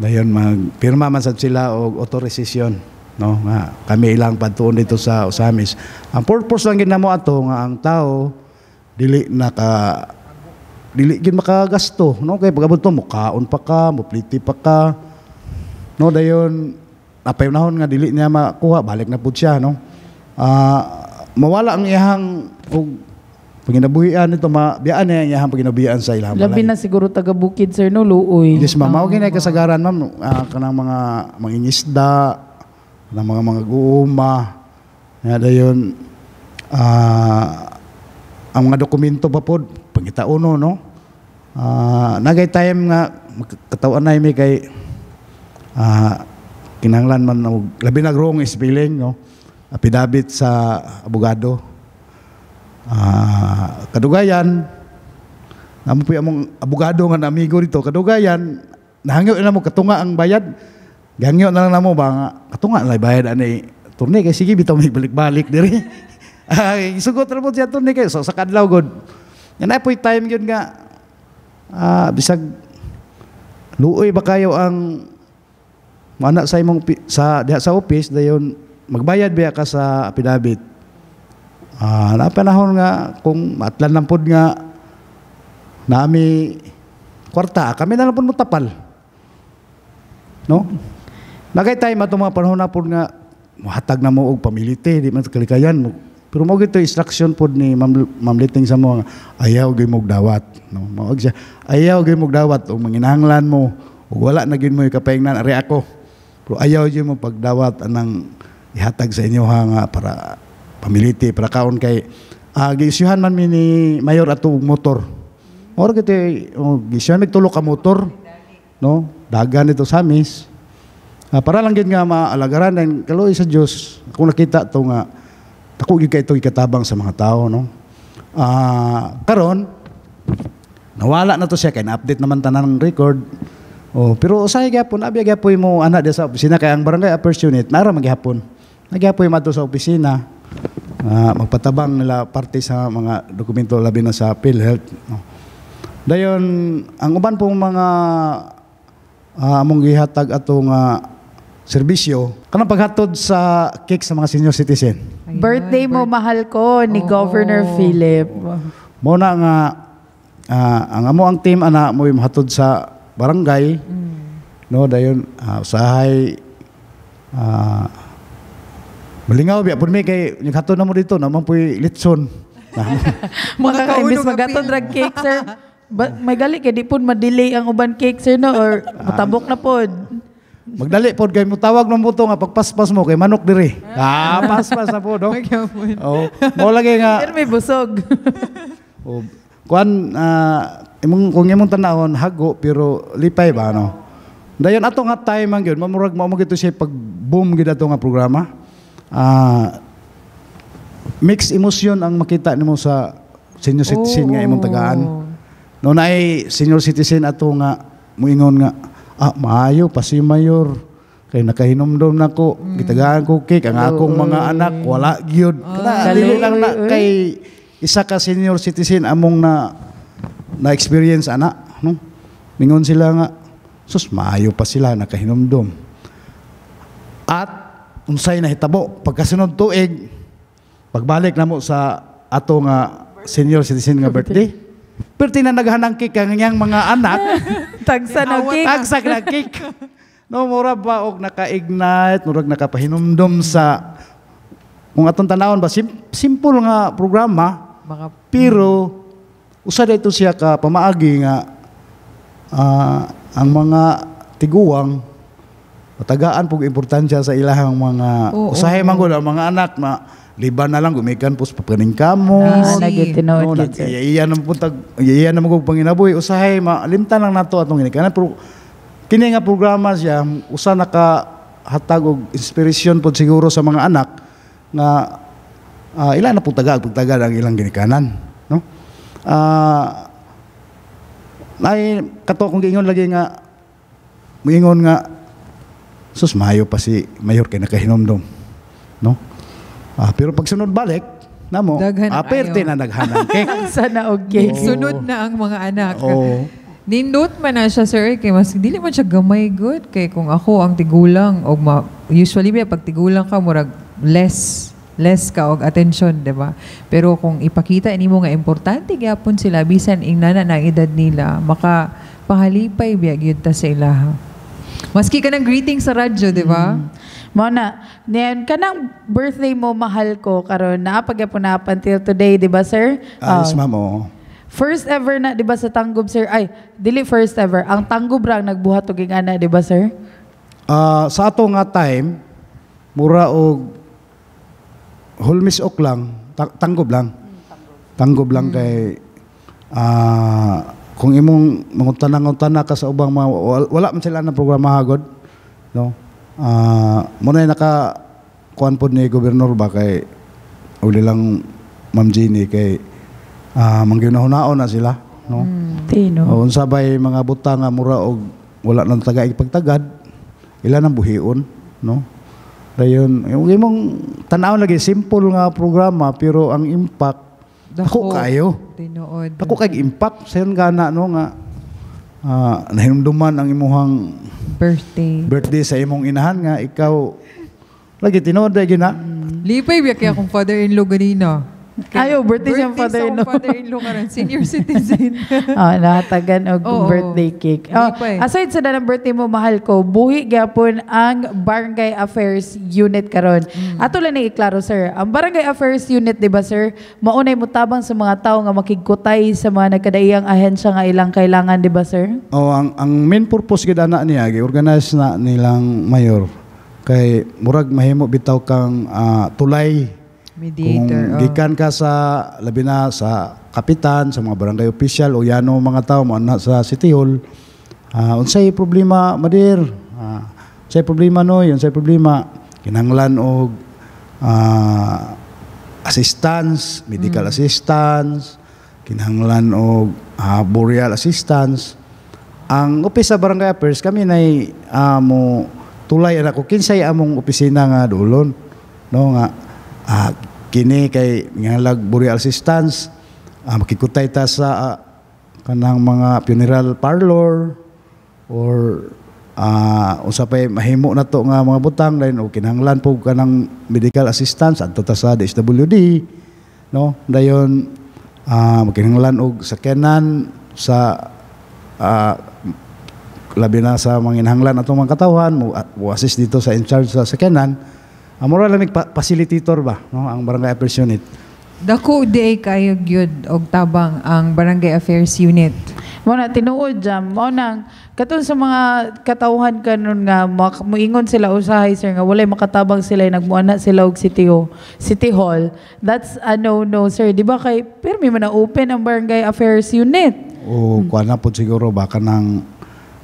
dayon magpirma man sad sila og authorization no nga kami ilang patuon dito sa Usamis ang purpose lang gid namo ato nga ang tao dili naka dili gid makagasto no kay pagabot mo kaon pa ka mopliti pa ka no dayon apay nahon nga dili niya makuha balik na pud siya no ah mawala ang iyang og paginabuhian ito mabiyaan niya iyang paginabuhian sa ilang Labi na siguro taga Bukid sir no luoy. Yes, ma'am. Mao ginay kasagaran, ma'am, ah, kanang mga mangingisda, kanang mga mga guuma. Nga dayon ah ang mga dokumento pa pod pangita uno no. Ah, nagay time nga katawan na mi kay ah kinahanglan man og labi na wrong spelling no. Apidabit sa abogado. Ah, kadugayan, Namo po among abogado nga na amigo dito, kadugayan, nahangyo na mo katunga ang bayad. Gangyo na lang namo ba nga katunga na bayad ani turne kay sige bitaw may balik-balik diri. Ay sugot ra mo siya turne kay so sa kadlaw god. Yan po time yun nga ah bisag luoy ba kayo ang mana sa imong sa diha sa office dayon magbayad biya ka sa affidavit. Ah, na panahon nga kung matlan lang pod nga nami kwarta, kami na lang po mo tapal. No? Nagay tayo matong mga panahon na po nga mahatag na mo og pamilite, di man kalikayan mo. Pero mo gito instruction po ni Ma'am Ma'am Liting sa mo ayaw gyud mo dawat. No? Maog siya, ayaw gyud mo dawat o manginahanglan mo ug wala na gyud mo ikapaingnan ari ako. Pero ayaw gyud mo pagdawat anang ihatag sa inyo ha nga para pamilite para kaon kay ah giisyuhan man mi ni mayor ato og motor. Moro kiti oh, gisyan nagtulo ka motor no dagan ito sa amis. Ah, para lang gid nga maalagaran and kaloy sa Dios kung nakita to nga dako gyud kay ito ikatabang sa mga tao no. Ah karon nawala na to siya kay na-update naman tanan ng record. Oh, pero usahay gyapon abi gyapon mo ana di sa opisina kay ang barangay affairs unit nara magyapon. Nagyapon mo sa opisina. Ah, magpatabang nila parte sa mga dokumento labi na sa PhilHealth. No. Dayon ang uban pong mga ah, among gihatag ato nga serbisyo kanang paghatod sa cake sa mga senior citizen. Birthday mo mahal ko ni Governor Philip. Mo na nga ah, ang amo ang team ana mo mahatod sa barangay. No dayon ah, usahay ah, Malingaw biya pud mi kay naghatod na mo dito naman puy litson. Mga kauno imbis pil. drag cake sir. Ba, may gali kay di pud ma-delay ang uban cake sir no or matabok na pod. Magdali pod kay mo tawag ng buto nga pagpaspas mo kay manok diri. Ah, paspas na po do. Oh, mo lagi nga Pero may busog. oh, kuan ah, imong kung imong tanawon hago pero lipay ba no. Dayon ato nga time ang gyud mamurag mao mo gito siya pag boom gid ato nga programa. Ah mixed emotion ang makita nimo sa senior citizen nga imong tagaan. No na senior citizen ato nga muingon nga ah maayo pa si mayor. Kay nakahinomdom na ko gitagaan ko cake ang akong mga anak. Wala gyud. Dili lang na. kay isa ka senior citizen among na na experience ana no? Mingon sila nga sus maayo pa sila nakahinomdom at unsay nahitabo pagkasunod tuig pagbalik namo sa ato nga senior citizen nga birthday Perti na naghanang cake ang iyang mga anak. Tagsa na cake. Tagsak na cake. No, mura ba? Og naka-ignite, murag nakapahinumdom sa kung atong tanawon ba? Sim- simple nga programa. Mga pero usa dito siya ka pamaagi nga ah, ang mga tiguang matagaan pug importansya sa ilahang mga Oo, usahay man gud ang mga anak na liban na lang gumikan pus papaning kamo Ah, Easy. nagitinood No, gid sir. nag-iiyan ng puntag, iiyan na magog panginabuhi. Usahay, malimtan lang nato atong ginikanan. Pero, kini nga programa siya, usa naka hatag og inspirasyon pod siguro sa mga anak nga ah, ilan na po tagag pagtagad ang ilang ginikanan no ah nay kato kung giingon lagi nga moingon nga sus mayo pa si mayor kay nakahinomdom no ah, pero pag sunod balik namo Daghan aperte ayo. na naghanang cake Sana og cake. Sunod na ang mga anak. Oo. Nindot man na siya sir kay mas dili man siya gamay good kay kung ako ang tigulang og ma, usually ba pag tigulang ka murag less less ka og attention, di ba? Pero kung ipakita nimo nga importante gyapon sila bisan ing nana na edad nila, maka pahalipay biya gyud ta sa ilaha. Maski ka ng greeting sa radyo, di ba? Mo na, then kanang birthday mo mahal ko karon na pagyapon na until today, di ba sir? Ah, Oh. yes, ma'am, oo. First ever na, di ba sa Tanggob sir? Ay, dili first ever. Ang Tanggob ra ang nagbuhat og ana, di ba sir? Ah, sa ato nga time, mura og hulmis ok lang, ta- tanggob lang. Tanggob lang kay ah kung imong mangutana-ngutana ka sa ubang mga wal- wala man sila na programa hagod, no? Ah, mo na naka kuan pod ni gobernador ba kay uli lang Ma'am Jeannie kay ah manggihunaon na sila, no? Tino. O unsa bay mga buta nga mura og wala nang taga ipagtagad, ilan ang buhion, no? Dayon, yung imong tanaw lagi simple nga programa pero ang impact ako kayo. Tinuod. Ako kay impact sayon gana no nga ah nahinumduman ang imuhang Birthday. birthday sa imong inahan nga ikaw lagi tinuod na gyud na. Lipay biya kaya akong father-in-law ganina. Ayo, birthday siyang father-in-law. akong father-in-law karon, senior citizen. Ah, nahatagan og Oo. birthday cake. Oh, eh. aside sa dalang birthday mo, mahal ko, buhi gyapon ang Barangay Affairs Unit karon. Mm. Ato lang ni iklaro, sir. Ang Barangay Affairs Unit, di ba, sir? Maunay mo tabang sa mga tao nga makigkutay sa mga nagkadaiyang ahensya nga ilang kailangan, di ba, sir? O ang ang main purpose gid ana niya gi-organize na nilang mayor kay murag mahimo bitaw kang ah, tulay Mediator. Kung oh. gikan ka sa labi na sa kapitan, sa mga barangay official o yano mga tao mo na sa City Hall, ah, unsay problema madir? Ah, unsay problema no, unsay problema kinahanglan og ah, assistance, medical assistance, kinahanglan og ah, burial assistance. Ang office sa barangay affairs kami nay amo tulay ana ko kinsay among opisina nga dulon no nga ah, kini kay ngalag burial assistance ah, makikutay ta sa ah, kanang mga funeral parlor or ah unsa pay mahimo na to nga mga butang lain o kinahanglan po kanang medical assistance adto ta sa DSWD no? Dayon ah makinahanglan og sakyanan sa ah, labi na sa mga inhanglan atong mga katawan mo, mo assist dito sa in charge sa sakyanan Amo ra lamig pa- facilitator ba no ang barangay affairs unit. Dako di kayo gyud og tabang ang Barangay Affairs Unit. Mo na tinuod jam, mo nang katon sa mga katawhan kanon nga moingon sila usahay sir nga walay makatabang sila nagmuana sila og city hall. City Hall. That's a no no sir. Di ba kay permi man na open ang Barangay Affairs Unit. O kuan na po siguro baka nang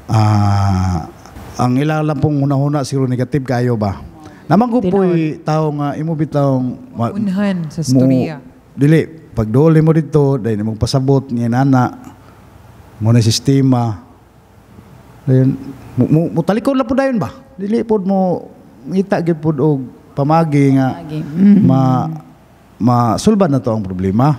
ah ang ilang lang pong una-una siguro negative kayo ba. Naman ko po'y tao nga imo bitawng Unhan sa storya. dili pag dole mo dito dahil mo pasabot ni nana mo na sistema. Dayon mo, mo, talikod lang po dayon ba? Dili pod mo ngita gyud pod og pamagi nga Pamagi. ma masulbad na to ang problema.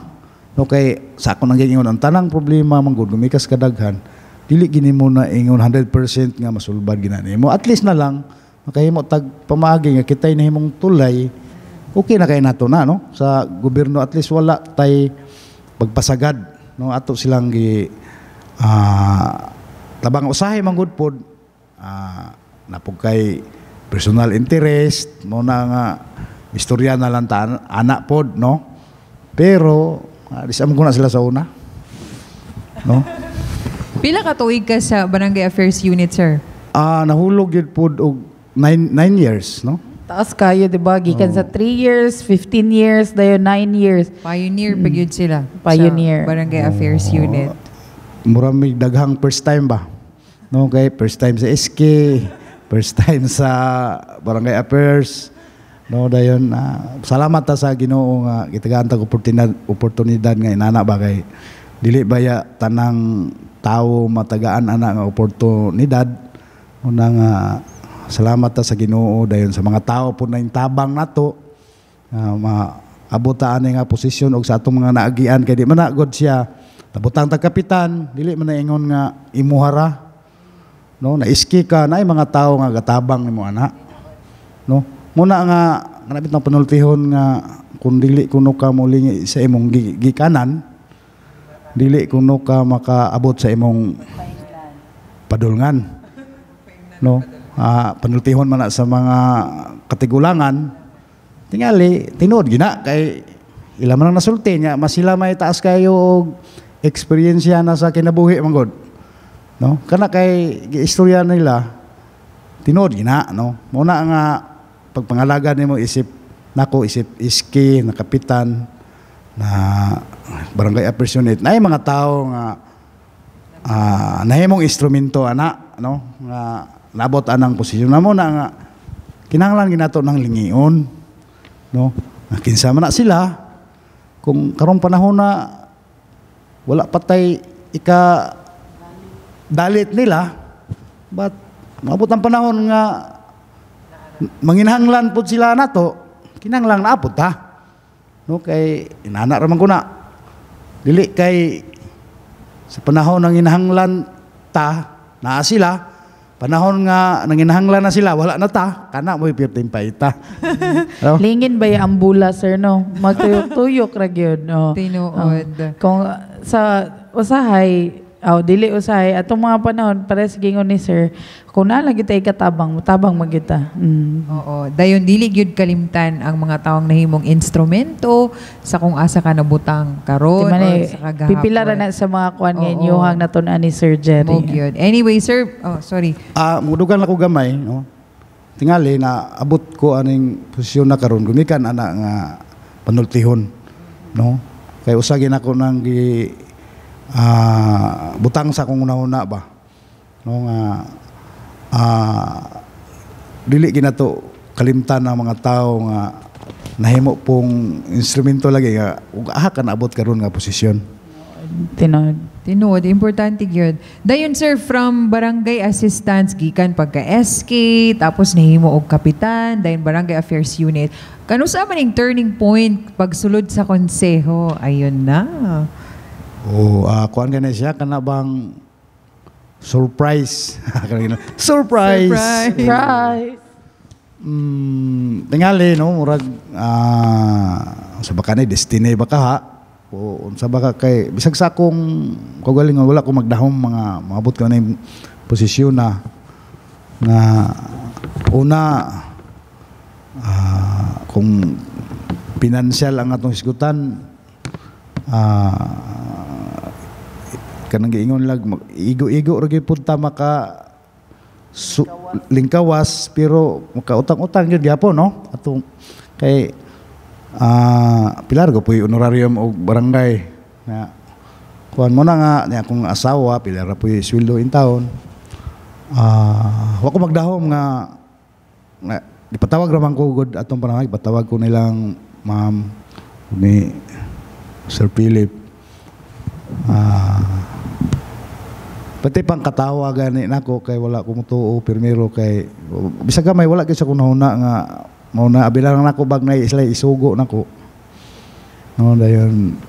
No kay sa ako nang gingon ang tanang problema man gud gumikas kadaghan dili gini mo na ingon 100% nga masulbad ginani mo at least na lang makahimo tag pamagi nga kitay nahimong tulay okay na kay nato na no? Sa gobyerno at least wala tay pagpasagad no? Ato silang gi ah tabang usahay man gud pod ah napog kay personal interest mo na nga istorya na lang ta anak pod no? Pero uh, disam ko na sila sa una no? Pila ka tuig ka sa Barangay Affairs Unit, sir? ah nahulog yun pod og 9 9 years no Taas kayo, di ba? Gikan sa 3 years, 15 years, dayon 9 years. Pioneer pa gyud sila. Pioneer. Sa Barangay Affairs Unit. mura may daghang first time ba no kay first time sa SK first time sa barangay affairs no dayon ah, salamat ta sa Ginoo nga gitagaan tag oportunidad oportunidad nga inana ba kay dili baya tanang tao matagaan ana nga oportunidad una nga salamat ta sa Ginoo dayon sa mga tao po na tabang nato. Uh, maabot ta ani nga posisyon og sa atong mga naagian. Kay di man na god siya. Tabutang tag kapitan. Dili man na ingon nga imuhara. No na iski ka na mga tao nga gatabang nimo ana. No muna nga nganapit ng panultihon nga kung dili kuno ka mulingi sa imong gi- gikanan dili kuno ka makaabot sa imong padulngan. No ah, panultihon man na sa mga katigulangan. Tingali tinuod gina kay ila man nasulti niya mas sila may taas kayo og eksperyensya na sa kinabuhi manggod no? Kana kay istorya nila tinuod gina no? Muna nga pagpangalaga nimo isip nako isip iski na kapitan na barangay unit na mga tao nga ah nahimong instrumento ana no? Nga nabot anang posisyon. Na mo na nga kinahanglan ginato ng lingion no? Nga kinsa man na sila kung karong panahon na wala patay ika dalit nila but maabot ang panahon nga manginhanglan pud sila nato kinahanglan naabot ta no? Kay inana raman ko na dili kay sa panahon ng inahanglan ta naa sila panahon nga nanginahanglan na sila wala na ta kana mo ipirtin pa ita no? Lingin ba yung ambula, sir, no? Magtuyok-tuyok ra gyud no? Tinuod. Oh. Kung uh, sa usahay, oh, dili usahay, atong mga panahon, pares gingon ni sir, kung nalagi tayo katabang, mutabang magita. Mm. Oo. Dayon dili gyud kalimtan ang mga taong nahimong instrumento sa kung asa ka nabutang karon eh, sa kagahapon. pipila ra na sa mga kuan ngayon, Oo. yuhang na ni Sir Jerry. Mo gyud. Anyway, sir, oh sorry. Ah, mudugan ako gamay, no. Tingali na abot ko aning posisyon na karon gumikan ana nga panultihon, no. Kay usagin ako nang gi ah, butang sa kong una ba. No nga ah, dili ginato kalimtan ng mga tao nga nahimo pong instrumento lagi nga ug aha ka naabot karon nga posisyon. Tinod. Tinuod, importante gyud. Dayon sir from barangay assistance gikan pagka SK tapos nahimo og kapitan, dayon barangay affairs unit. Kano sa man ning turning point pagsulod sa konseho? Ayun na. O ah, kuan gani siya kana bang surprise. Surprise. Surprise. Right. Mm, tingali no murag ah sa baka ni destiny baka ha o unsa baka kay bisag sa akong kagaling wala ko magdahom mga maabot ko na yung posisyon na nga una ah, kung pinansyal ang atong isgutan ah kanang giingon lag igo-igo ra gyud punta maka su- lingkawas pero makautang-utang gyud gyapon no? Atong kay ah pilar go puy honorarium og barangay. Nga kuan mo na nga ni akong asawa pilar ra puy sweldo in taon. Ah wa ko magdahom nga nga ipatawag ra man ko gud atong panahon ipatawag ko nilang ma'am ni Sir Philip. Ah Pati pang katawa gani nako kay wala ko mutuo pirmiro kay bisag gamay wala gyud sa kunahuna nga mao na abilang nako bag na isla isugo nako. No dayon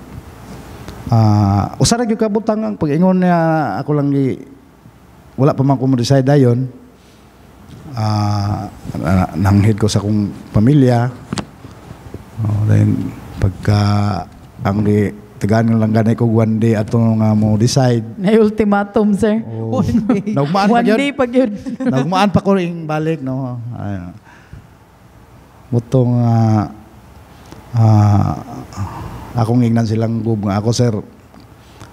ah usa ra gyud kabutang ang pag-ingon niya ako lang gi wala pa man ko mo-decide dayon. Ah nanghid ko sa akong pamilya. Oh, then pagka ang di tagaan lang ganay ko one day ato nga mo decide. Na ultimatum, sir. Oh. Nagmaan pa One yun. day pag yun. Nagmaan pa ko ring balik, no? Ay, Mutong, ah, ah, akong ingnan silang gub nga ako, sir,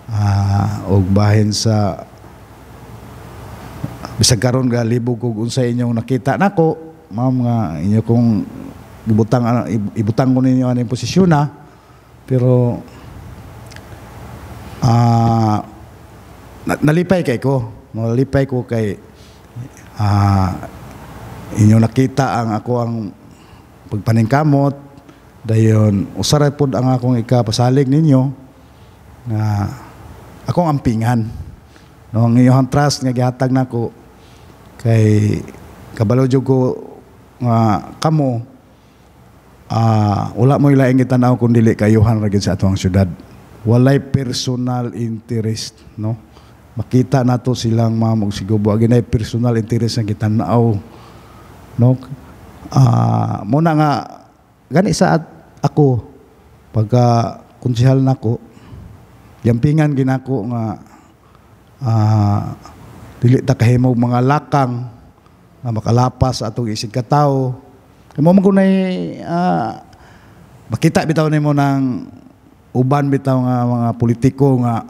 ah, og bahin sa bisag karon ga libog kog unsa inyong nakita nako ma'am nga inyo kong ibutang ib- ibutang ko ninyo aning posisyon na pero na- nalipay kay ko. Nalipay ko kay ah inyo nakita ang ako ang pagpaningkamot. Dayon usaray pod ang akong ikapasalig ninyo nga akong ampingan. No ang iyong trust nga gihatag nako kay kabalo jud ko nga kamo ah wala mo ilaing gitanaw kun dili kayuhan ra sa atong syudad walay personal interest no? Makita nato silang mamog sigubo aginay personal interest nga gitanaw no? Ah muna nga gani sa at ako pagka konsehal nako yampingan ginako nga ah dili ta kahimog mga lakang nga makalapas atong isig katawo. Kay mo man kunay ah, makita bitaw nimo ng uban bitaw nga mga politiko nga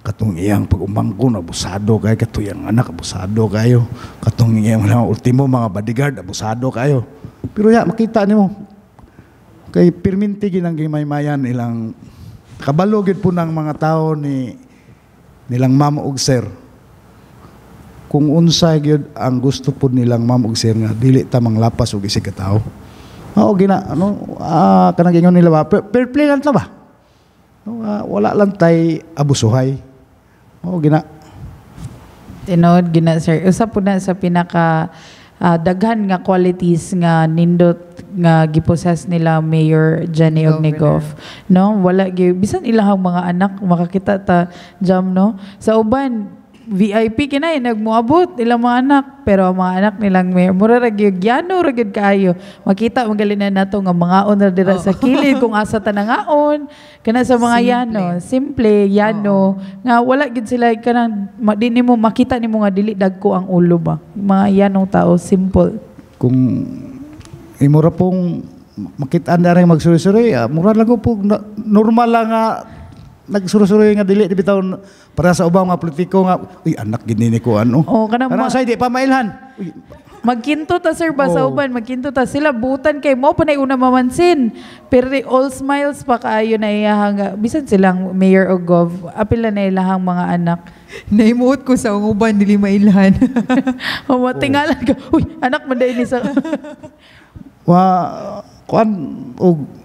katong iyang pag-umangko abusado kay katong anak abusado kayo. Katong iyang mga ultimo mga bodyguard abusado kayo. Pero ya makita nimo. Kay pirminti ginang gimaymayan ilang kabalo po ng mga tao ni nilang ma'am ug sir kung unsay gyud ang gusto po nilang ma'am ug sir nga dili ta manglapas og isig ka tao. Oo, gina, ano, ah, kanang ingon nila ba, fair play lang ta ba? No, ah, wala lang tay abusuhay. Oo, gina. Tinod gina sir. Usa po na sa pinaka ah, daghan nga qualities nga nindot nga gipossess nila Mayor Jenny Ognegoff. No, wala gyud bisan ilahang mga anak makakita ta jam no. Sa uban VIP kinay nagmuabot ilang mga anak. Pero ang mga anak nilang mayor mura ra gyud gyano ra gyud kaayo makita magalin na nato nga mga on ra dira sa kilid kung asa ta nangaon. Kana sa mga yano simple yano. Nga wala gid sila kanang ma- di nimo makita nimo nga dili dagko ang ulo ba. Mga yanong tao simple. Kung imura pong makita na rin magsuri-suri, ah, mura lang po, na- normal lang nga nagsuri-suri nga dili di bitaw para sa ubang mga politiko nga uy anak gini ni ko ano? Oh, kanang Kanang ma- say di pa mailhan. Uy, Magkinto ta sir ba sa Oh. uban? Magkinto ta sila butan kay mo pa na una mamansin. Pero di all smiles pa kaayo na iyahang bisan silang mayor o gov apil na ilahang mga anak. Naimuot ko sa uban, dili mailhan. o matingalan ka uy anak man dahil ni sa wa kuan og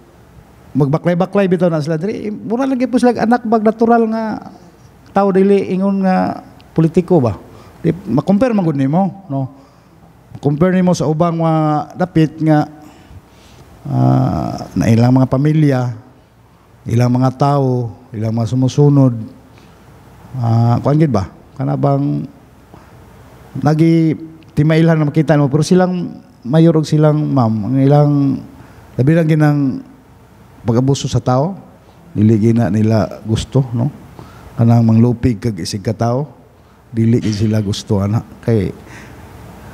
magbaklay-baklay bitaw na sila. Diri mura gyud po sila. Anak bag natural nga tao dili ingon nga politiko ba? Di ma-compare man gud nimo no? Compare nimo sa ubang mga dapit nga ah, na ilang mga pamilya ilang mga tao ilang mga sumusunod. Ah kuan ba? Kana bang nagi timailhan na makita mo pero silang mayor og silang ma'am ang ilang labi lang ginang pag-abuso sa tao dili gina nila gusto no? Kanang manglupig kag isig ka tao dili sila gusto ana. Kay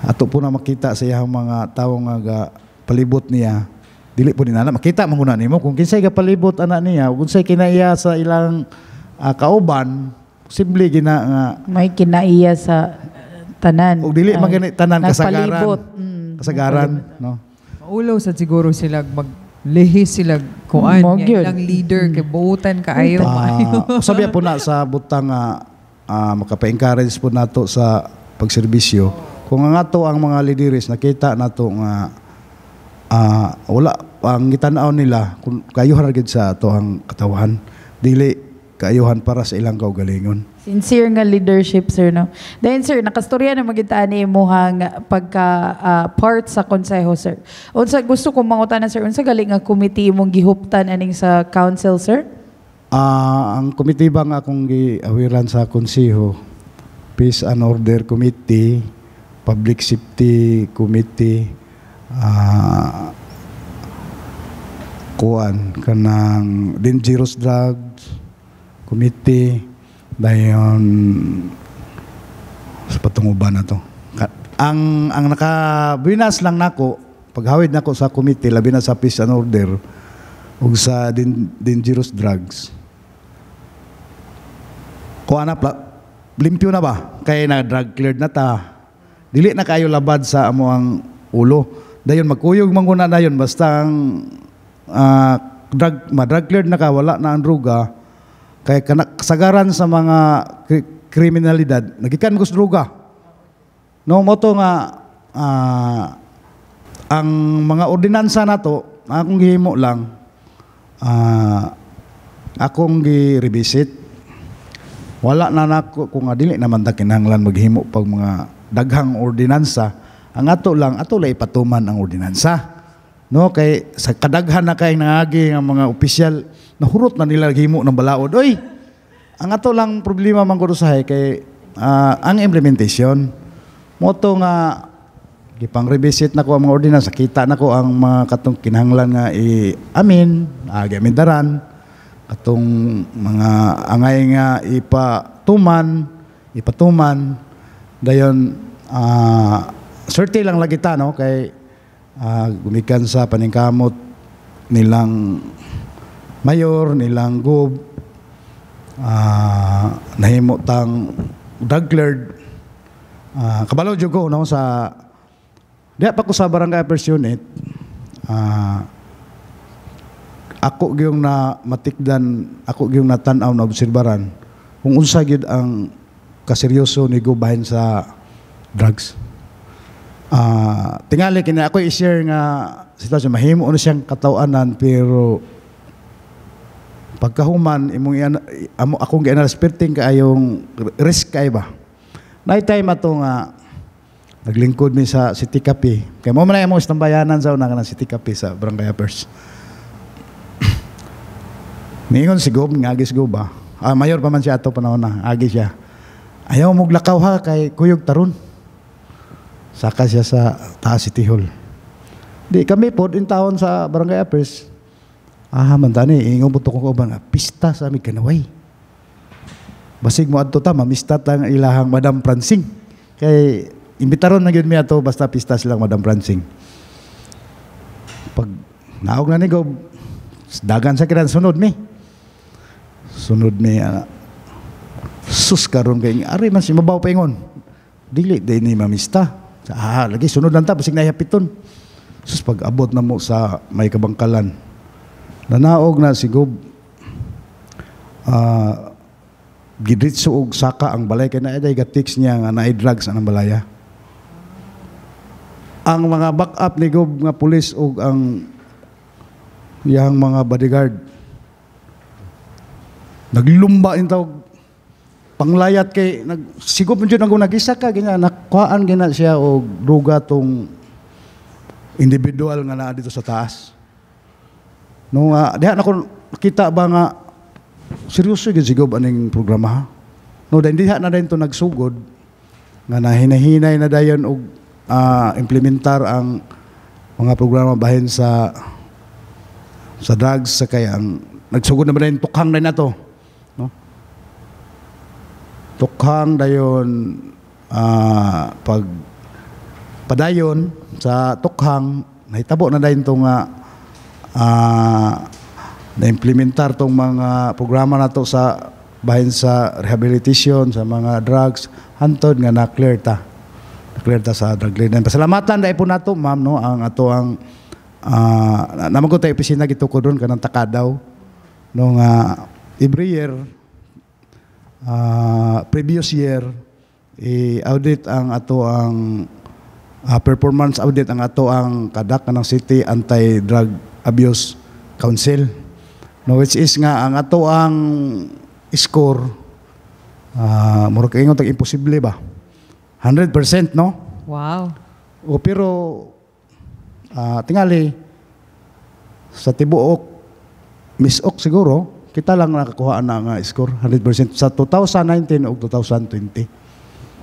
ato po na makita sa iyang mga tao nga ga palibot niya dili po ni nana. Makita man guna nimo kung kinsay ga palibot ana niya ug unsay kinaiya sa ilang ah, kauban simple gina nga may kinaiya sa tanan. Ug dili man gani tanan kasagaran. Nagpalibot. Mm. kasagaran no? Maulaw sa siguro sila maglihis sila kuan Mo, nga ilang leader kay buutan kaayo. Ah, sabi po na sa butang nga ah, makapa-encourage po nato sa pagserbisyo. Kung nga to ang mga leaders nakita nato nga ah, wala ang gitanaw nila kung kayuhan gid sa ato ang katawan dili kayuhan para sa ilang kaugalingon. Sincere nga leadership, sir, no? Then, sir, nakastorya na magitaan ni imuhang pagka ah, part sa konseho, sir. Unsa gusto kong mangutana, sir, unsa galing nga committee mong gihuptan aning sa council, sir? Ah, ang komitiba nga akong giawiran sa konseho, Peace and Order Committee, Public Safety Committee, ah kuan kanang dangerous drugs committee dayon sa patunguban na to. Ka- ang ang nakabinas lang nako paghawid nako sa committee labi na sa peace and order ug sa din, dangerous drugs. Kuha na pla, limpyo na ba? Kaya na drug cleared na ta. Dili na kayo labad sa amo ang ulo. Dayon magkuyog manguna dayon basta ang ah, drug ma drug cleared na ka wala na ang druga kay kasagaran sa mga kri- kriminalidad nagikan ko sa druga. No mo to nga ah, ang mga ordinansa nato akong gihimo lang ah, akong gi-revisit. Wala na nako kung nga dili naman ta kinahanglan maghimo pag mga daghang ordinansa. Ang ato lang ato lay ipatuman ang ordinansa no kay sa kadaghan na kay nangagi nga mga opisyal nahurot na nila himo ng balaod. Oy ang ato lang problema man gud usahay kay ah, ang implementation. Moto nga gipang revisit na ko ang mga ordinansa kita na ko ang mga katong kinahanglan nga i amin agi amin daran katong mga angay nga ipatuman ipatuman. Dayon ah, swerte lang lagi ta no kay ah, gumikan sa paningkamot nilang mayor nilang gub ah, nahimo tang drug cleared ah, kabalo jud ko no sa diha pa ko sa barangay affairs unit. Ah, ako gyung na matikdan ako gyung natan-aw na obserbaran kung unsa gyud ang kaseryoso ni go bahin sa drugs. Ah, tingali kini ako i-share nga sitwasyon mahimo na siyang katawanan pero pagkahuman imong iyan amo akong gianalas perting kaayong risk kay ba. Night time ato nga naglingkod mi sa City Cafe. Kay mo man ay imong istambayanan sa una nga ng City Cafe sa Barangay Affairs. Ningon si Gob, nga agis Gob ba? Ah, mayor pa man siya ato panahon na, agi siya. Ayaw mo lakaw ha kay Kuyog Taron. Saka siya sa Taas City Hall. Di kami po in taon sa Barangay Affairs. Ah, man tani, ingon po ko ba nga, pista sa aming kanaway. Basig mo adto ta, mamistat ang ilahang Madam Pransing. Kay imbitaron na gyud mi ato basta pista silang Madam Pransing. Pag naog na ni Gob, dagan sa kiran sunod mi. Sunod mi ah, sus karon kay ari man si mabaw paingon. Dili day ni mamista. Ah, lagi sunod lang ta basig na hapiton. Sus pag abot na mo sa may kabangkalan. Nanaog na si Gob ah gidritso og saka ang balay kay naay gatix niya nga naay drugs anang balaya. Ang mga backup ni Gob nga pulis ug ang yang mga bodyguard naglumba in tawag panglayat kay nag sigop jud ang nagisa ka gina nakuhaan gina siya og duga tong individual nga naa dito sa taas. No nga diha na ko kita ba nga seryoso gyud sigop aning programa. No dahil diha na din to nagsugod nga nahinahinay na dayon og ah, implementar ang mga programa bahin sa sa drugs sa kaya ang nagsugod na ba rin tukhang na na to no tukhang dayon ah, pag padayon sa tukhang nahitabo na dayon to nga ah, na-implementar tong mga programa na to sa bahin sa rehabilitation sa mga drugs. Hantod nga na-clear ta. Na-clear ta sa drug lane. Pasalamatan dahil po nato ma'am no? Ang ato ang uh, naman ko tayo opisina gito ko doon kanang takadaw nung uh, every year ah, previous year i-audit ang ato ang ah, performance audit ang ato ang kadak ng City Anti-Drug Abuse Council. No which is nga ang ato ang score ah murag ingon tag imposible ba 100% no? Wow. o pero ah, tingali sa tibuok misok siguro kita lang nakakuha na nga score 100% sa 2019 o 2020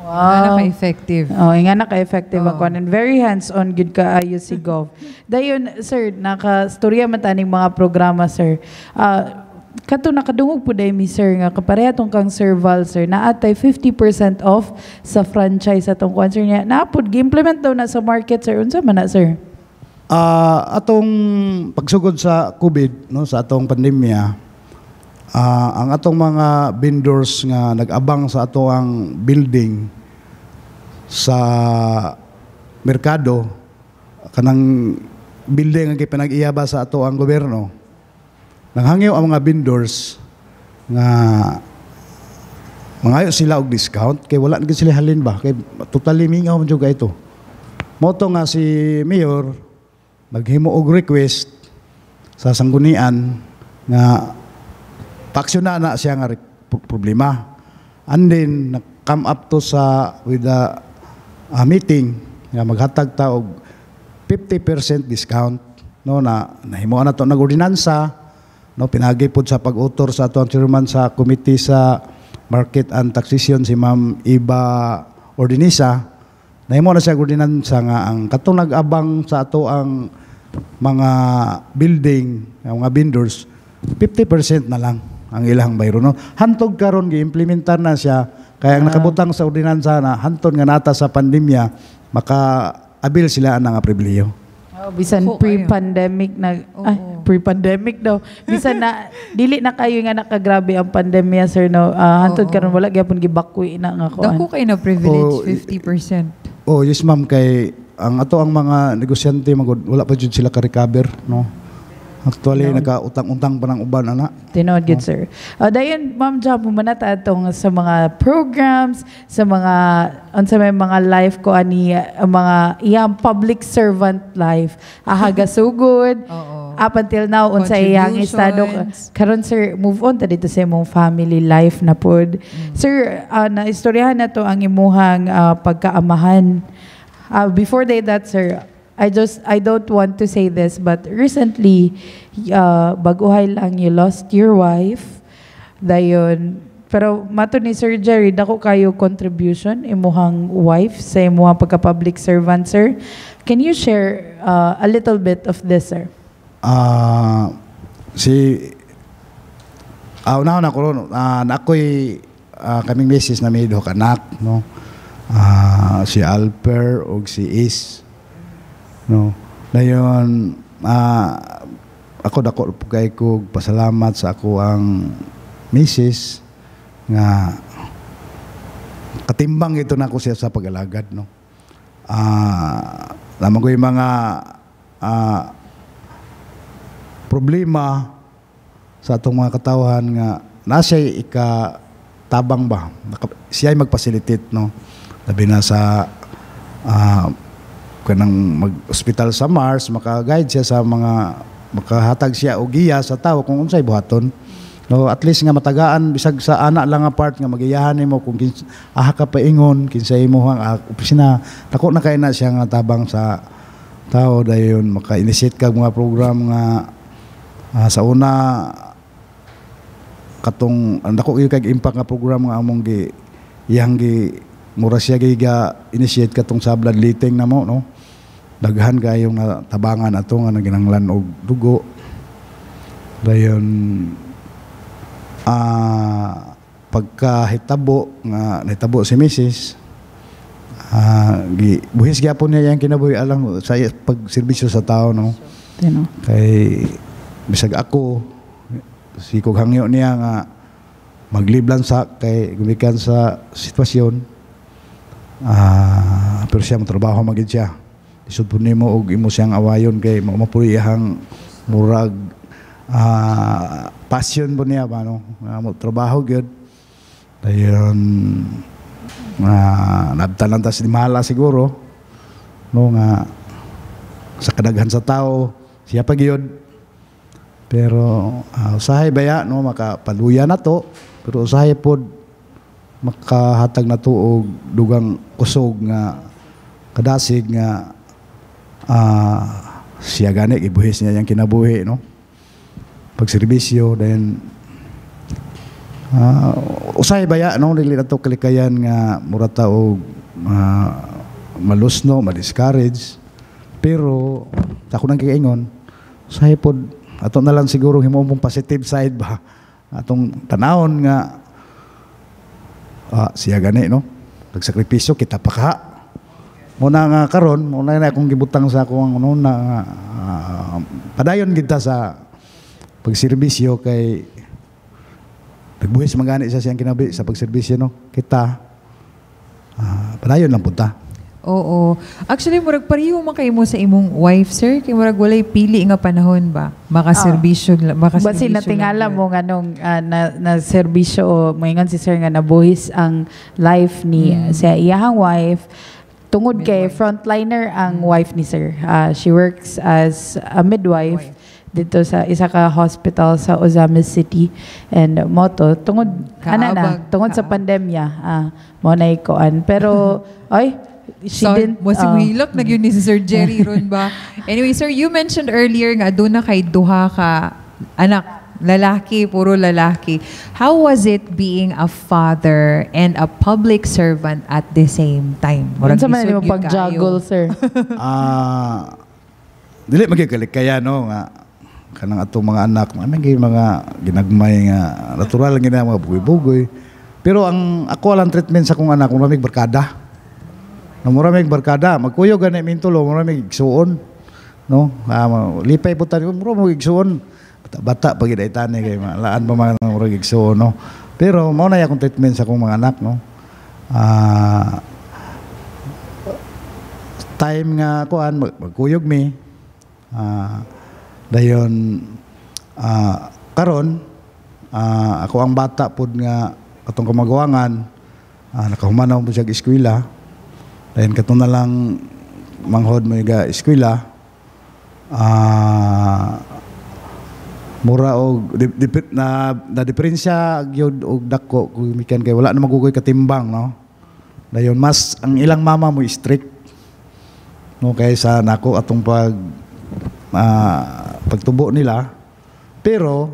Wow. effective Oh, nga na ka-effective Oo. ako. And very hands-on good ka ayo si Gov. Dayon, sir, naka-storya man taning mga programa, sir. Ah, kato nakadungog po dahil mi, sir, nga kapareha tong kang Sir Val, sir, na atay 50% off sa franchise atong kwan, sir, niya. Naapod, gi-implement daw na sa market, sir. Unsa man na, sir? Ah, atong pagsugod sa COVID, no, sa atong pandemya, ah, ang atong mga vendors nga nag-abang sa ato ang building sa merkado kanang building nga pinag-iyaba sa ato ang gobyerno. Nanghangyo ang mga vendors nga mangayo sila og discount kay wala na sila halin ba kay totally mingaw man jud ito. Moto nga si Mayor naghimo og request sa sanggunian nga paksyon na siya nga problema. And then come up to sa with the ah, meeting nga maghatag ta og 50% discount no na nahimo na to nag ordinansa no pinagi pod sa pag-utor sa ato ang chairman sa committee sa market and taxation si Ma'am Iba Ordinisa nahimo na siya ordinansa nga ang katong nag-abang sa ato ang mga building ang mga vendors 50% na lang ang ilang bayro no hantog karon gi-implementar na siya kaya ang nakabutang sa ordinansa na hantod nga nata sa pandemya maka abil sila ang nga pribileyo. Oh, bisan pre-pandemic na Oo. ay, pre-pandemic daw. Bisan na dili na kayo nga nakagrabe ang pandemya sir no. Ah, hantod karon wala gyapon gibakwi na nga ko. Dako kayo na privilege, Oh, i- 50%. Oh, yes ma'am kay ang ato ang mga negosyante magud wala pa jud sila ka recover no. Actually naka-utang-utang pa ng uban ana. Tinood good sir. Uh, dayon ma'am job mo ta atong sa mga programs, sa mga unsa may mga life ko ani uh, mga iyang public servant life. Ahaga so good. Oo. Up until now unsa iyang estado karon sir move on ta dito sa imong family life na pod. Sir, uh, na istoryahan na to ang imuhang uh, pagkaamahan. Uh, before day that sir, I just I don't want to say this but recently uh, baguhay lang you lost your wife. Dayon pero mato ni Sir Jerry dako kayo contribution imuhang wife sa imuhang pagka public servant sir. Can you share uh, a little bit of this sir? Ah si Ah, una na ko ah, na ako'y ah, kaming misis na may anak, no. Ah, si Alper o si Is. No. Dayon ah, ako dako kay ko pasalamat sa ako ang misis nga katimbang ito na ko siya sa pag-alagad no. Ah, lamang ko yung mga ah, problema sa atong mga katawan nga nasa ika tabang ba siya ay mag-facilitate no labi na sa ah, kanang mag-hospital sa Mars maka-guide siya sa mga makahatag siya og giya sa tawo kung unsay buhaton. No at least nga matagaan bisag sa ana lang nga part nga magiyahan nimo kung kins, aha ka paingon kinsay imo ang ah, opisina dako na kay na siya nga tabang sa tao dayon maka-initiate kag mga program nga Ah, sa una katong dako gyud kag impact nga program nga among gi iyang gi mura siya gi ga initiate katong sa bloodletting na mo no daghan kayong natabangan ato nga naginanglan og dugo dayon ah pagkahitabo nga nahitabo si Mrs. ah gi buhis gyapon niya yang kinabuhi alang sa pagserbisyo sa tao no Tino. kay bisag ako si kog hangyo niya nga magliblan sa kay gumikan sa sitwasyon ah pero siya trabaho magid siya isod po nimo og imo siyang awayon kay mapuy murag ah passion po niya ba no? Mo trabaho gyud. Dayon nga nabtanan ta si Mala siguro no? Nga sa kadaghan sa tao siya pa gyud. Pero ah, usahay baya no? Makapaluya na to pero usahay pod makahatag na to og dugang kusog nga kadasig nga ah, siya gani ibuhis niya yung kinabuhi no? Pagserbisyo then ah, usahay baya no? Dili na to kalikayan nga murata og ah, malusno ma-discourage. Pero ako nang kikaingon usahay pod ato na lang siguro himo mong positive side ba? Atong tanawon nga ah, siya gani no? Nagsakripisyo kita pa ka muna nga karon muna na akong gibutang sa akong ano na ah, padayon kita sa pagserbisyo kay nagbuhis magani sa siyang kinabi sa pagserbisyo no kita ah, padayon lang punta Oo. Actually, murag pareho man kayo mo sa imong wife, sir. Kay murag walay pili nga panahon ba? Makaserbisyo, uh, Basi makaserbisyo. natingala lang mo nga nung ah, na, na serbisyo o moingon si sir nga nabuhis ang life ni Mm. sa iyahang wife tungod kay frontliner ang Mm. wife ni sir. Ah, she works as a midwife dito sa isa ka hospital sa Ozamis City and moto tungod ana na Kaabag. tungod sa Kaabag. pandemya ah mo na ikoan pero ay she So, didn't mo si Willock, nag yun ni si Sir Jerry ron ba? Anyway, sir, you mentioned earlier nga doon na kay duha ka anak, lalaki, puro lalaki. How was it being a father and a public servant at the same time? unsa man lisod mo pag-juggle sir Ah, dili magigalik kaya no nga kanang atong mga anak, ano mga ginagmay nga natural lang gina mga bugoy-bugoy. Pero ang ako lang treatment sa kong anak, lamig barkada. No mura may barkada, magkuyog gani mintulo, mura may igsuon. No? Ah, lipay putan ko, mura mo igsuon. Bata, pag idaitan ni kay laan pa man mura igsuon, no. Pero mao na akong treatment sa akong mga anak, no. Ah, time nga kuan mag, magkuyog mi. Ah, dayon ah, karon ah, ako ang bata pud nga katong kamagawangan ah, nakahumanaw mo siya eskwela. Dayon kato na lang manghod mo ga eskwela. Ah, mura og di, di- na na diferensya gyud og dako kung mikan kay wala na magugoy katimbang no. Dayon mas ang ilang mama mo strict no? Kaysa nako atong pag ah, pagtubo nila. Pero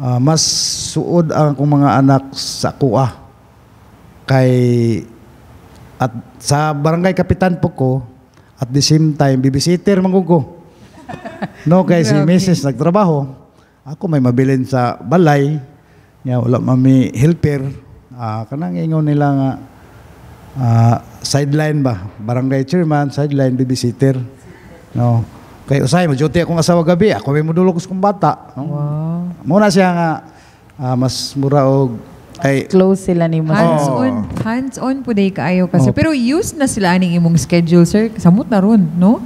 ah, mas suod ang akong mga anak sa kuha. Kay at sa barangay kapitan po ko at the same time babysitter mangugo no kay si. Mrs. nagtrabaho ako may mabilin sa balay nya wala mami helper ah kanang ingon nila nga ah, sideline ba barangay chairman sideline babysitter no kay usay mo duty akong asawa gabi ako may modulog sa kong bata no? Wow. muna siya nga ah, mas mura og kay Close sila ni mo. sir. Hands-on, hands-on po day kaayo kasi. Oh. Pero use na sila aning imong schedule, sir. Samot na ron, no?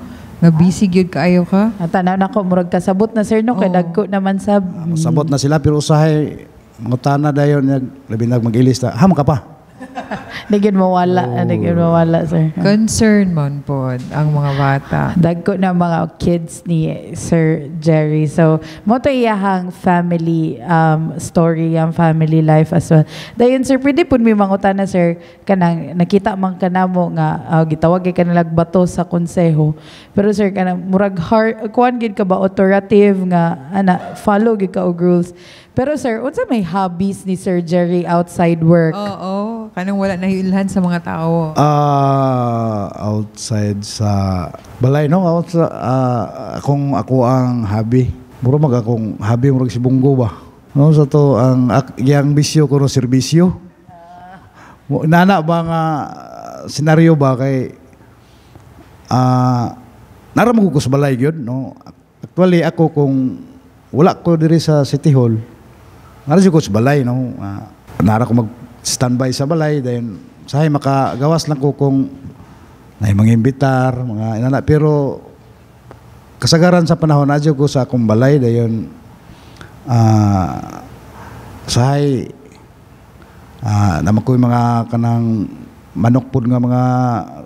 Nga busy gyud kaayo ka. At tanaw na ko, murag kasabot na sir, no? Kay Oo. dagko naman sab. Masabot na sila pero usahay ngutana dayon nag labi nag mag-ilis ta. Ham ka pa. Nagin mawala, Oh. nagin mawala sir. Concern man po ang mga bata. Dagko na mga kids ni Sir Jerry. So, mo to iyahang family um, story, ang family life as well. Dayon, sir, pwede po may mangutan na, sir, kanang nakita man ka na mo nga, uh, gitawag ka na bato sa konseho. Pero, sir, kanang murag hard, kuhan gid ka ba, authoritative nga, ana, follow gid ka og rules. Pero, sir, unsa may hobbies ni Sir Jerry outside work? Oo, kanang wala nahilhan sa mga tao. Ah, outside sa balay no out sa ah, akong ako ang hobby. Muro mag akong hobby murag si bunggo ba. No sa to ang yang bisyo ko no serbisyo. Mo nana ba nga ah, senaryo ba kay ah nara mo ko sa balay gyud no. Actually ako kung wala ko diri sa City Hall, nara ko sa balay no. Ah, nara ko mag standby sa balay then sahay makagawas lang ko kung na mga imbitar, mga inana. Pero kasagaran sa panahon adyo ko sa akong balay dayon ah sahay ah naman ko mga kanang manok pud nga mga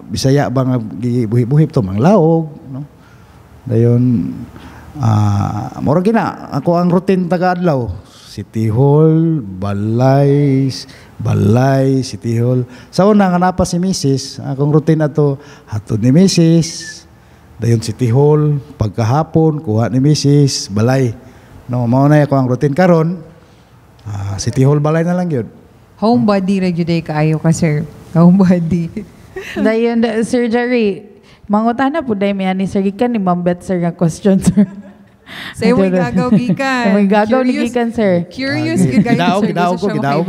Bisaya ba nga gibuhi-buhi to mga laog no? Dayon ah mura gina. Ako ang routine taga adlaw City Hall, Balay, Balay, City Hall. Sa una nga napa si Mrs. Akong routine ato hatod ni Mrs. Dayon City Hall, pagkahapon kuha ni Mrs. Balay. No, mao na ako ang routine karon. Ah, City Hall Balay na lang yun. Homebody ra gyud day kaayo ka, sir. Homebody. Dayon, da- Sir Jerry, mangutana po dahil may ani Sir Gikan ni Ma'am Beth, sir, nga question, sir. Sa imoy gagaw gikan. Sa imoy gagaw ni gikan, sir. Curious gyud kayo, Gidaog, sir. Gusto ko, gidaog.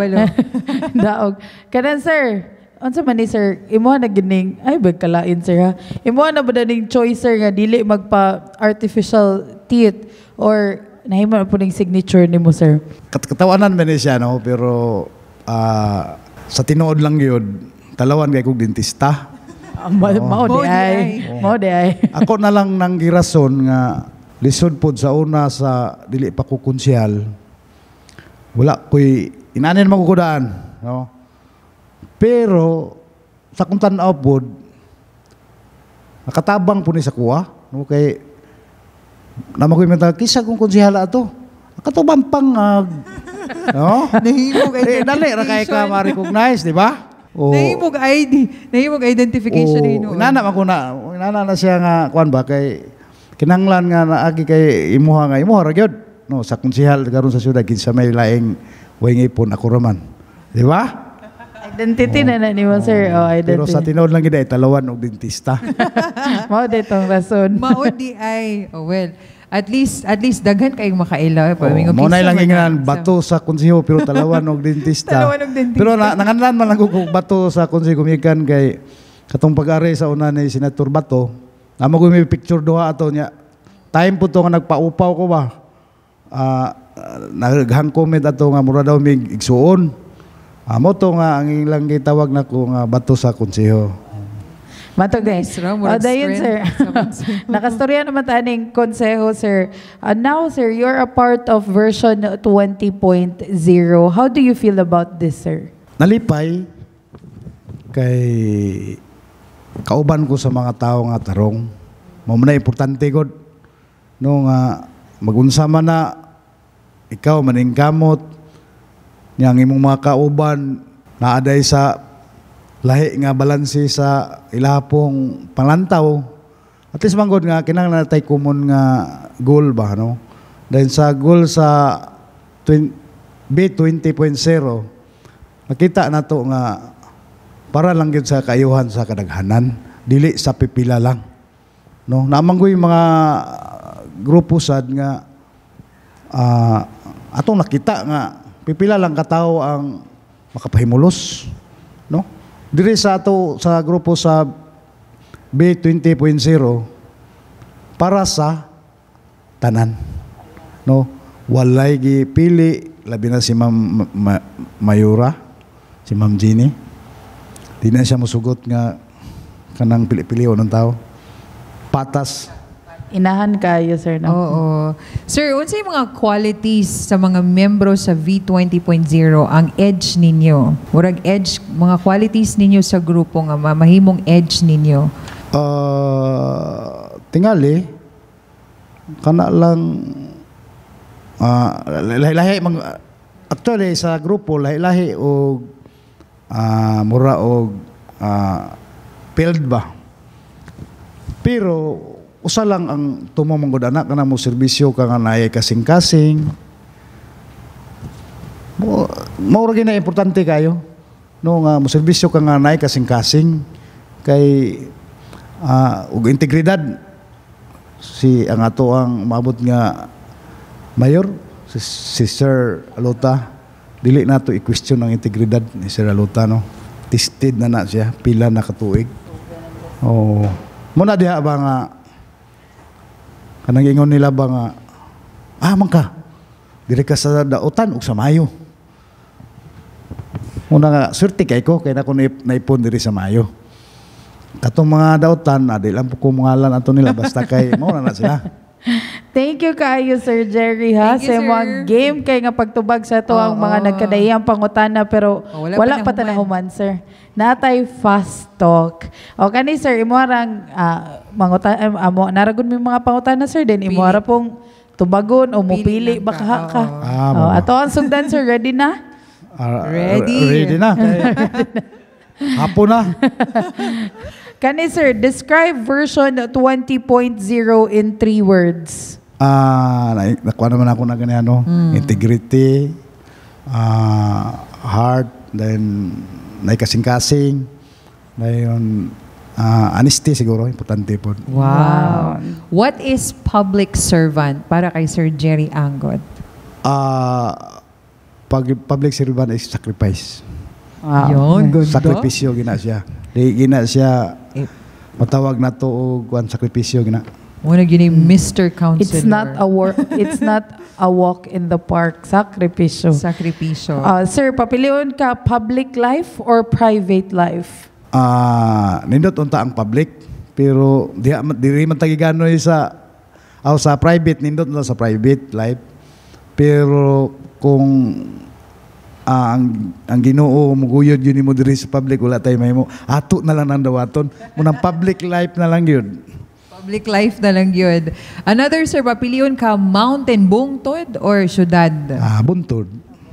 Daog. Kanan, sir. Unsa man ni sir, imo na gining ay bag kalain sir ha. Imo na ba ning choice sir nga dili magpa artificial teeth or nahimo na po ning signature nimo sir. Kat katawanan man ni siya no, pero ah, sa tinuod lang yun, talawan kay kog dentista. Ah, ma- mao di ay. Mao di ay. Ako na lang nang girason nga lisod pod sa una sa dili pa ko konsyal. Wala ko'y inanin magkukudaan. No? Pero sa kung tanaw pod, nakatabang po ni sa kuha. No? Kay naman ko yung kisa kung konsyala ato. Nakatubang pang uh, no? Nahimog Eh, dali ra kay ka identification. ma-recognize, di ba? O- Nahimog ID. Nahimog identification noon. Inana man ko na, inana na siya nga kuan ba kay kinanglan nga naagi kay imuha nga imuha ra gyud. No, sa konsehal karon sa syudad kinsa may laing way ngipon ako raman. Di ba? Identity na na nimo sir. Oh, Pero sa identity. tinuod lang gid ay talawan og dentista. Mao di tong rason. Maod di ay. Oh well. At least at least daghan kayong makaila pa. Oh, mo na lang ingan bato sa konseho pero talawan og dentista. Talawan og dentista. Pero na, nanganlan man lang bato sa konseho kumikan kay katong pag-ari sa una ni Senator Bato, amo ko may picture duha ato niya. Time po to nga nagpaupaw ko ba. Ah, naghang comment ato nga mura daw mig igsuon. Amo to nga ang ilang gitawag na ko nga bato sa konseho. Matog ra, Oh, dayon, sir. Nakastorya naman taning konseho, sir. Uh, now, sir, you're a part of version 20.0. How do you feel about this, sir? Nalipay kay kauban ko sa mga tao nga tarong. Mo na importante gud no nga magunsa man na ikaw maning kamot niyang imong mga kauban naaday sa lahi nga balanse sa ilapong panlantaw. At least manggod nga kinahanglan natay common nga goal ba no. Dahil sa goal sa twin- B20.0 nakita na to nga para lang sa kayuhan sa kadaghanan. Dili sa pipila lang. No? Namanggoy mga grupo sad nga ah, atong nakita nga pipila lang katawo ang makapahimulos. No? Diri sa ato sa grupo sa B20.0 para sa tanan. No? Walay gipili labi na si Ma'am Ma- Ma- Mayura si Ma'am Jeannie di na siya musugot nga kanang pili-piliw ng tao patas Inahan kayo, sir. No? Oo. Sir, unsay mga qualities sa mga membro sa V20.0 ang edge ninyo? Murag edge, mga qualities ninyo sa grupo nga ma- mahimong edge ninyo. Ah, tingali kana lang ah, lahi-lahi mang actually sa grupo lahi-lahi og ah, mura og ah, field ba? Pero usa lang ang tumo manggod anak kana mo serbisyo ka nga naay kasing-kasing. Mo ra gina importante kayo no nga mo serbisyo ka nga naay kasing-kasing. Kay ah ug integridad si ang ato ang maabot nga mayor si, si Sir Alota dili nato i-question ang integridad ni Sir Alota no? Tested na na siya pila na katuig. Oh muna diha ba nga kanang ingon nila ba nga ah man ka. Diri ka sa dautan ug sa mayo. Muna nga, surti kay ko, kaya na ko naip- naipon diri sa Mayo. Katong mga dautan, na di lang po kung ngalan ato nila, basta kay, mauna na sila. Thank you kaayo, Sir Jerry, ha? Thank you, sa mga sir. game kay nga pagtubag sa to ang mga nagkadayang pangutana pero Oh, wala wala, pa pa nahuman. tanahuman, sir. Natay fast talk. O kani sir, imuharang uh, mangutan um, amo naragon mi mga pangutana sir din imuhara pong tubagon o Pili mupili baka ka, ka. oo. Ah, Oh, ato ang sugdan sir, ready na? Ah, Ready. Ready na. Hapon na. Kani sir, describe version 20.0 in three words. Ah, na, nakuha naman ako na ganyan, no? Integrity, ah, heart, then naikasing-kasing, then ah, honesty siguro, importante po. Wow. What is public servant para kay Sir Jerry Angot? Ah, pag public servant is sacrifice. Wow. Yun, ganda. Sakripisyo gina siya. Di gina siya Eh, matawag na to og kuan sakripisyo gina. Muna yung Mr. Counselor. It's not a work it's not a walk in the park, sakripisyo. Sakripisyo. Uh, sir, papilion ka public life or private life? Ah, nindot unta ang public pero di diri man tagiganoy sa aw sa private nindot na sa private life. Pero kung ah, ang ang Ginoo muguyod yun mo diri sa public wala tay mahimo. Ato na lang nang dawaton. Munang public life na lang yun. Public life na lang yun. Another, Sir, papiliyon ka mountain bungtod or syudad? ah buntod.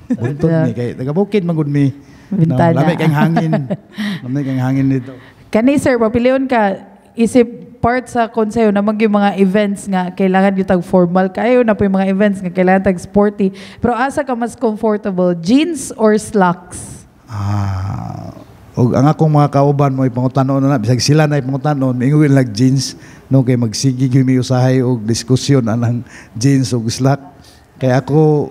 Buntod ni kay taga bukid magud mi Bintana. no, lamig kang hangin. Lamig kang hangin dito Kani sir, papilion ka isip part sa konseyo na mag yung mga events nga kailangan yung tag formal kayo na po yung mga events nga kailangan tag sporty. Pero asa ka mas comfortable, jeans or slacks? Ah, og ang akong mga kauban mo ipangutanon na bisag sila na ipangutanon ingon lag jeans no kay magsigi gyud mi usahay og diskusyon anang jeans ug slack kay ako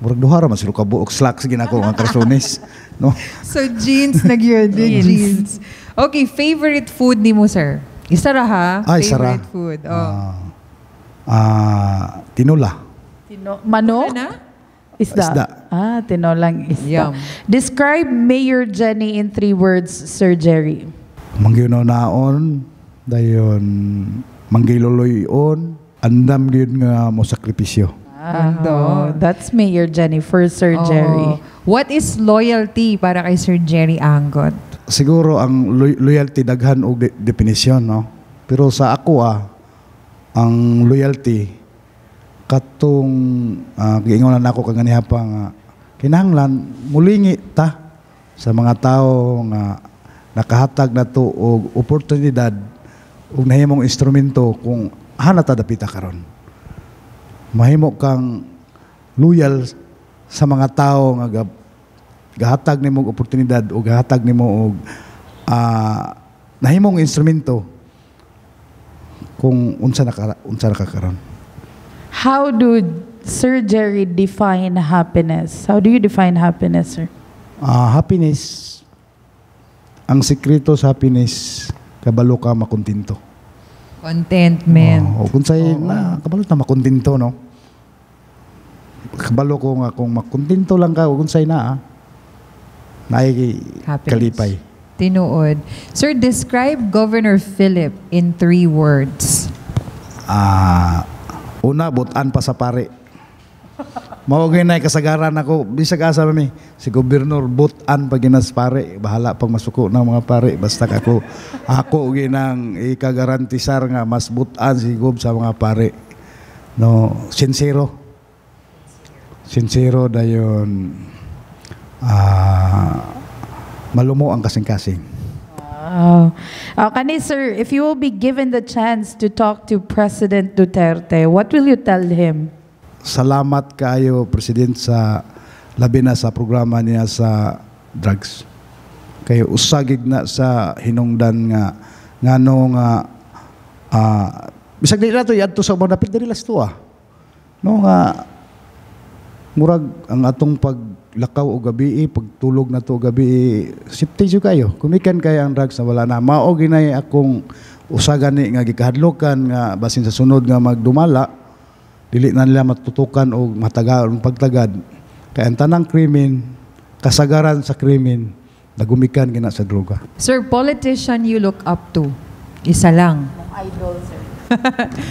Murag duha ra man sila kabuok slacks ginako ang karsones. No? So, jeans na gyud, jeans. Okay, favorite food ni mo, sir? Isa ra ha? Ay, sara. favorite food. Oh. Ah, ah, tinula. Tino, manok? Ano na? Isda. Isda. Ah, tinolang isda. Yum. Describe Mayor Jenny in three words, Sir Jerry. Manggino naon, dayon manggiluloyon, andam gyud nga mo sakripisyo. Ah, Ganda. oh, that's Mayor Jenny for Sir Oo. Jerry. What is loyalty para kay Sir Jerry Angot? Siguro ang loy- loyalty daghan og de- definisyon, no? Pero sa ako ah, ang loyalty katong uh, giingon na ako kaganiha pa nga kinahanglan mulingi ta sa mga tao nga nakahatag na to og oportunidad ug nahimong instrumento kung hana ta dapita karon. Mahimo kang loyal sa mga tao nga gahatag nimo og oportunidad o gahatag nimo og ah, nahimong instrumento kung unsa na unsa na ka karon. How do Sir Jerry define happiness? How do you define happiness, sir? Ah, happiness ang sekreto sa happiness kabalo ka makontento. Contentment. Oh, kung say Oo. na kabalo ta makontento no. Kabalo ko nga kung makontento lang ka kung say na ah, naay Happiness. kalipay. Tinuod. Sir, describe Governor Philip in three words. Ah, una butan pa sa pare. Mao na kasagaran ako bisag asa mi si gobernador butan pa ginas pare bahala pag masuko ng mga pare basta ako ako ginang ikagarantisar nga mas butan si gob sa mga pare no sincero sincero dayon ah malumo ang kasing-kasing Wow. Uh, kani, sir, if you will be given the chance to talk to President Duterte, what will you tell him? salamat kayo president sa labi na sa programa niya sa drugs kayo usagig na sa hinungdan nga ngano nga ah bisag dili nato yadto sa mga dapit diri las tuwa no nga murag ang atong paglakaw o gabi pagtulog na to gabi safety jud kayo kumikan kay ang drugs na wala na mao ginay akong usagan ni nga gikahadlokan nga basin sa sunod nga magdumala dili na nila matutukan o matagal pagtagad kay ang tanang krimen kasagaran sa krimen nagumikan gina sa droga Sir, politician you look up to? Isa lang. Idol, sir.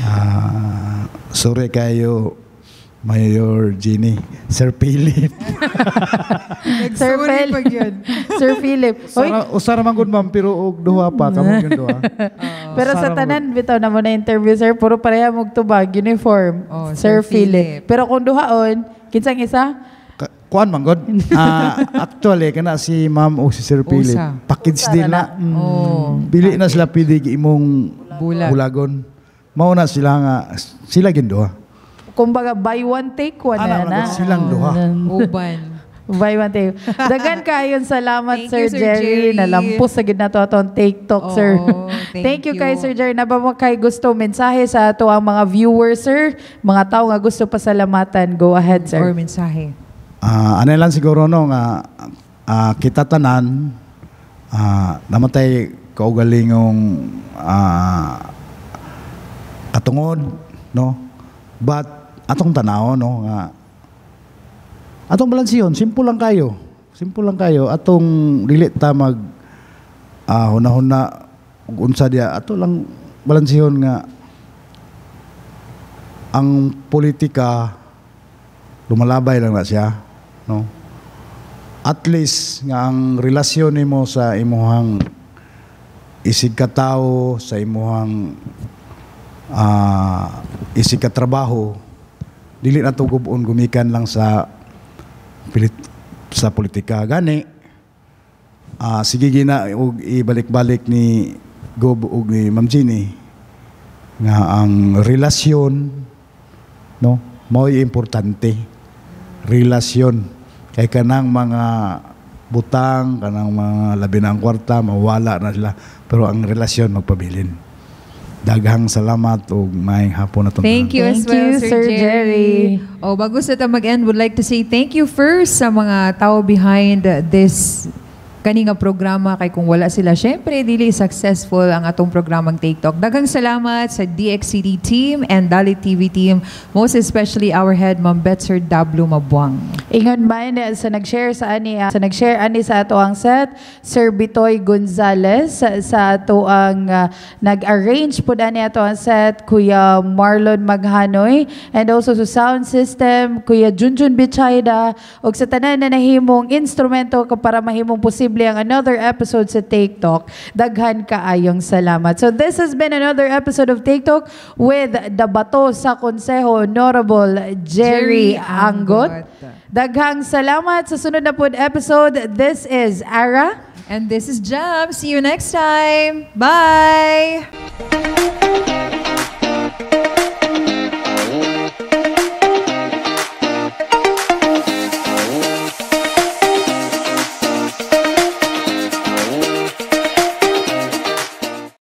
ah sorry kayo Mayor Ginny Sir Philip Sir Philip. Sir Philip. Hoy, Usara, man gud ma'am pero og duha pa kamo yun duha pero sa tanan, bitaw na mo na interview, sir, puro pareha mong tubag, uniform. Oh, Sir, Sir Philip. Philip. Pero kung duhaon, kinsang isa? Ka- Kuan man gud Ah, actually kana si ma'am o si Sir Philip package deal na na Oh. Bili na sila pwede imong Bulag. bulagon. Mao na sila nga sila ginduha. Kumbaga, buy one, take one Ana, na na. mga silang duha. Uban. Buy one, take Dagan kayon salamat, Thank Sir, you, Sir Jerry. Jerry. Nalampos sa gid na to atong TikTok, Oo, sir. thank you, you. kay Sir Jerry. Naba mo kay gusto mensahe sa ato ang mga viewers, sir. Mga tao nga gusto pasalamatan. Go ahead, sir. Or mensahe. Ah, ano lang siguro no nga ah, kita tanan ah, namatay kaugalingong ah, katungod no but atong tanaw no nga. Atong balansiyon simple lang kayo. Simple lang kayo. Atong dili ta mag ah, hunahuna unsa dia ato lang balansiyon nga. Ang politika lumalabay lang na siya no. At least nga ang relasyon nimo sa imuhang isig ka tao sa imuhang ah isig ka trabaho dili na gubon gumikan lang sa pilit, sa politika. Gani ah sige gina og ibalik-balik ni Gob ug ni Ma'am Jeannie nga ang relasyon no? Mo'y importante. Relasyon. Kay kanang mga butang kanang mga labi na ang kwarta mawala na sila. Pero ang relasyon magpabilin daghang salamat ug maayong hapon na Thank you as Thank well, you, Sir Jerry. Oh, bago sa mag-end, would like to say thank you first sa mga tao behind this kaninga programa kay kung wala sila syempre dili successful ang atong programang TikTok. Daghang salamat sa DXCD team and Dali TV team, most especially our head Ma'am Betzer Dablo Mabuang. Ingon man sa nag-share sa ani ah, sa nag-share ani sa ato ang set Sir Bitoy Gonzales sa, sa ato ang ah, nag-arrange pud ani ato ang set Kuya Marlon Maghanoy and also sa sound system Kuya Junjun Bichayda ug sa tanan na nahimong instrumento para mahimong posible ang another episode sa TikTok daghan kaayong salamat so this has been another episode of TikTok with the Bato sa Konseho Honorable Jerry, Jerry Angot. Angot. Daghang salamat sa sunod na pod episode. This is Ara. And this is Jam. See you next time. Bye!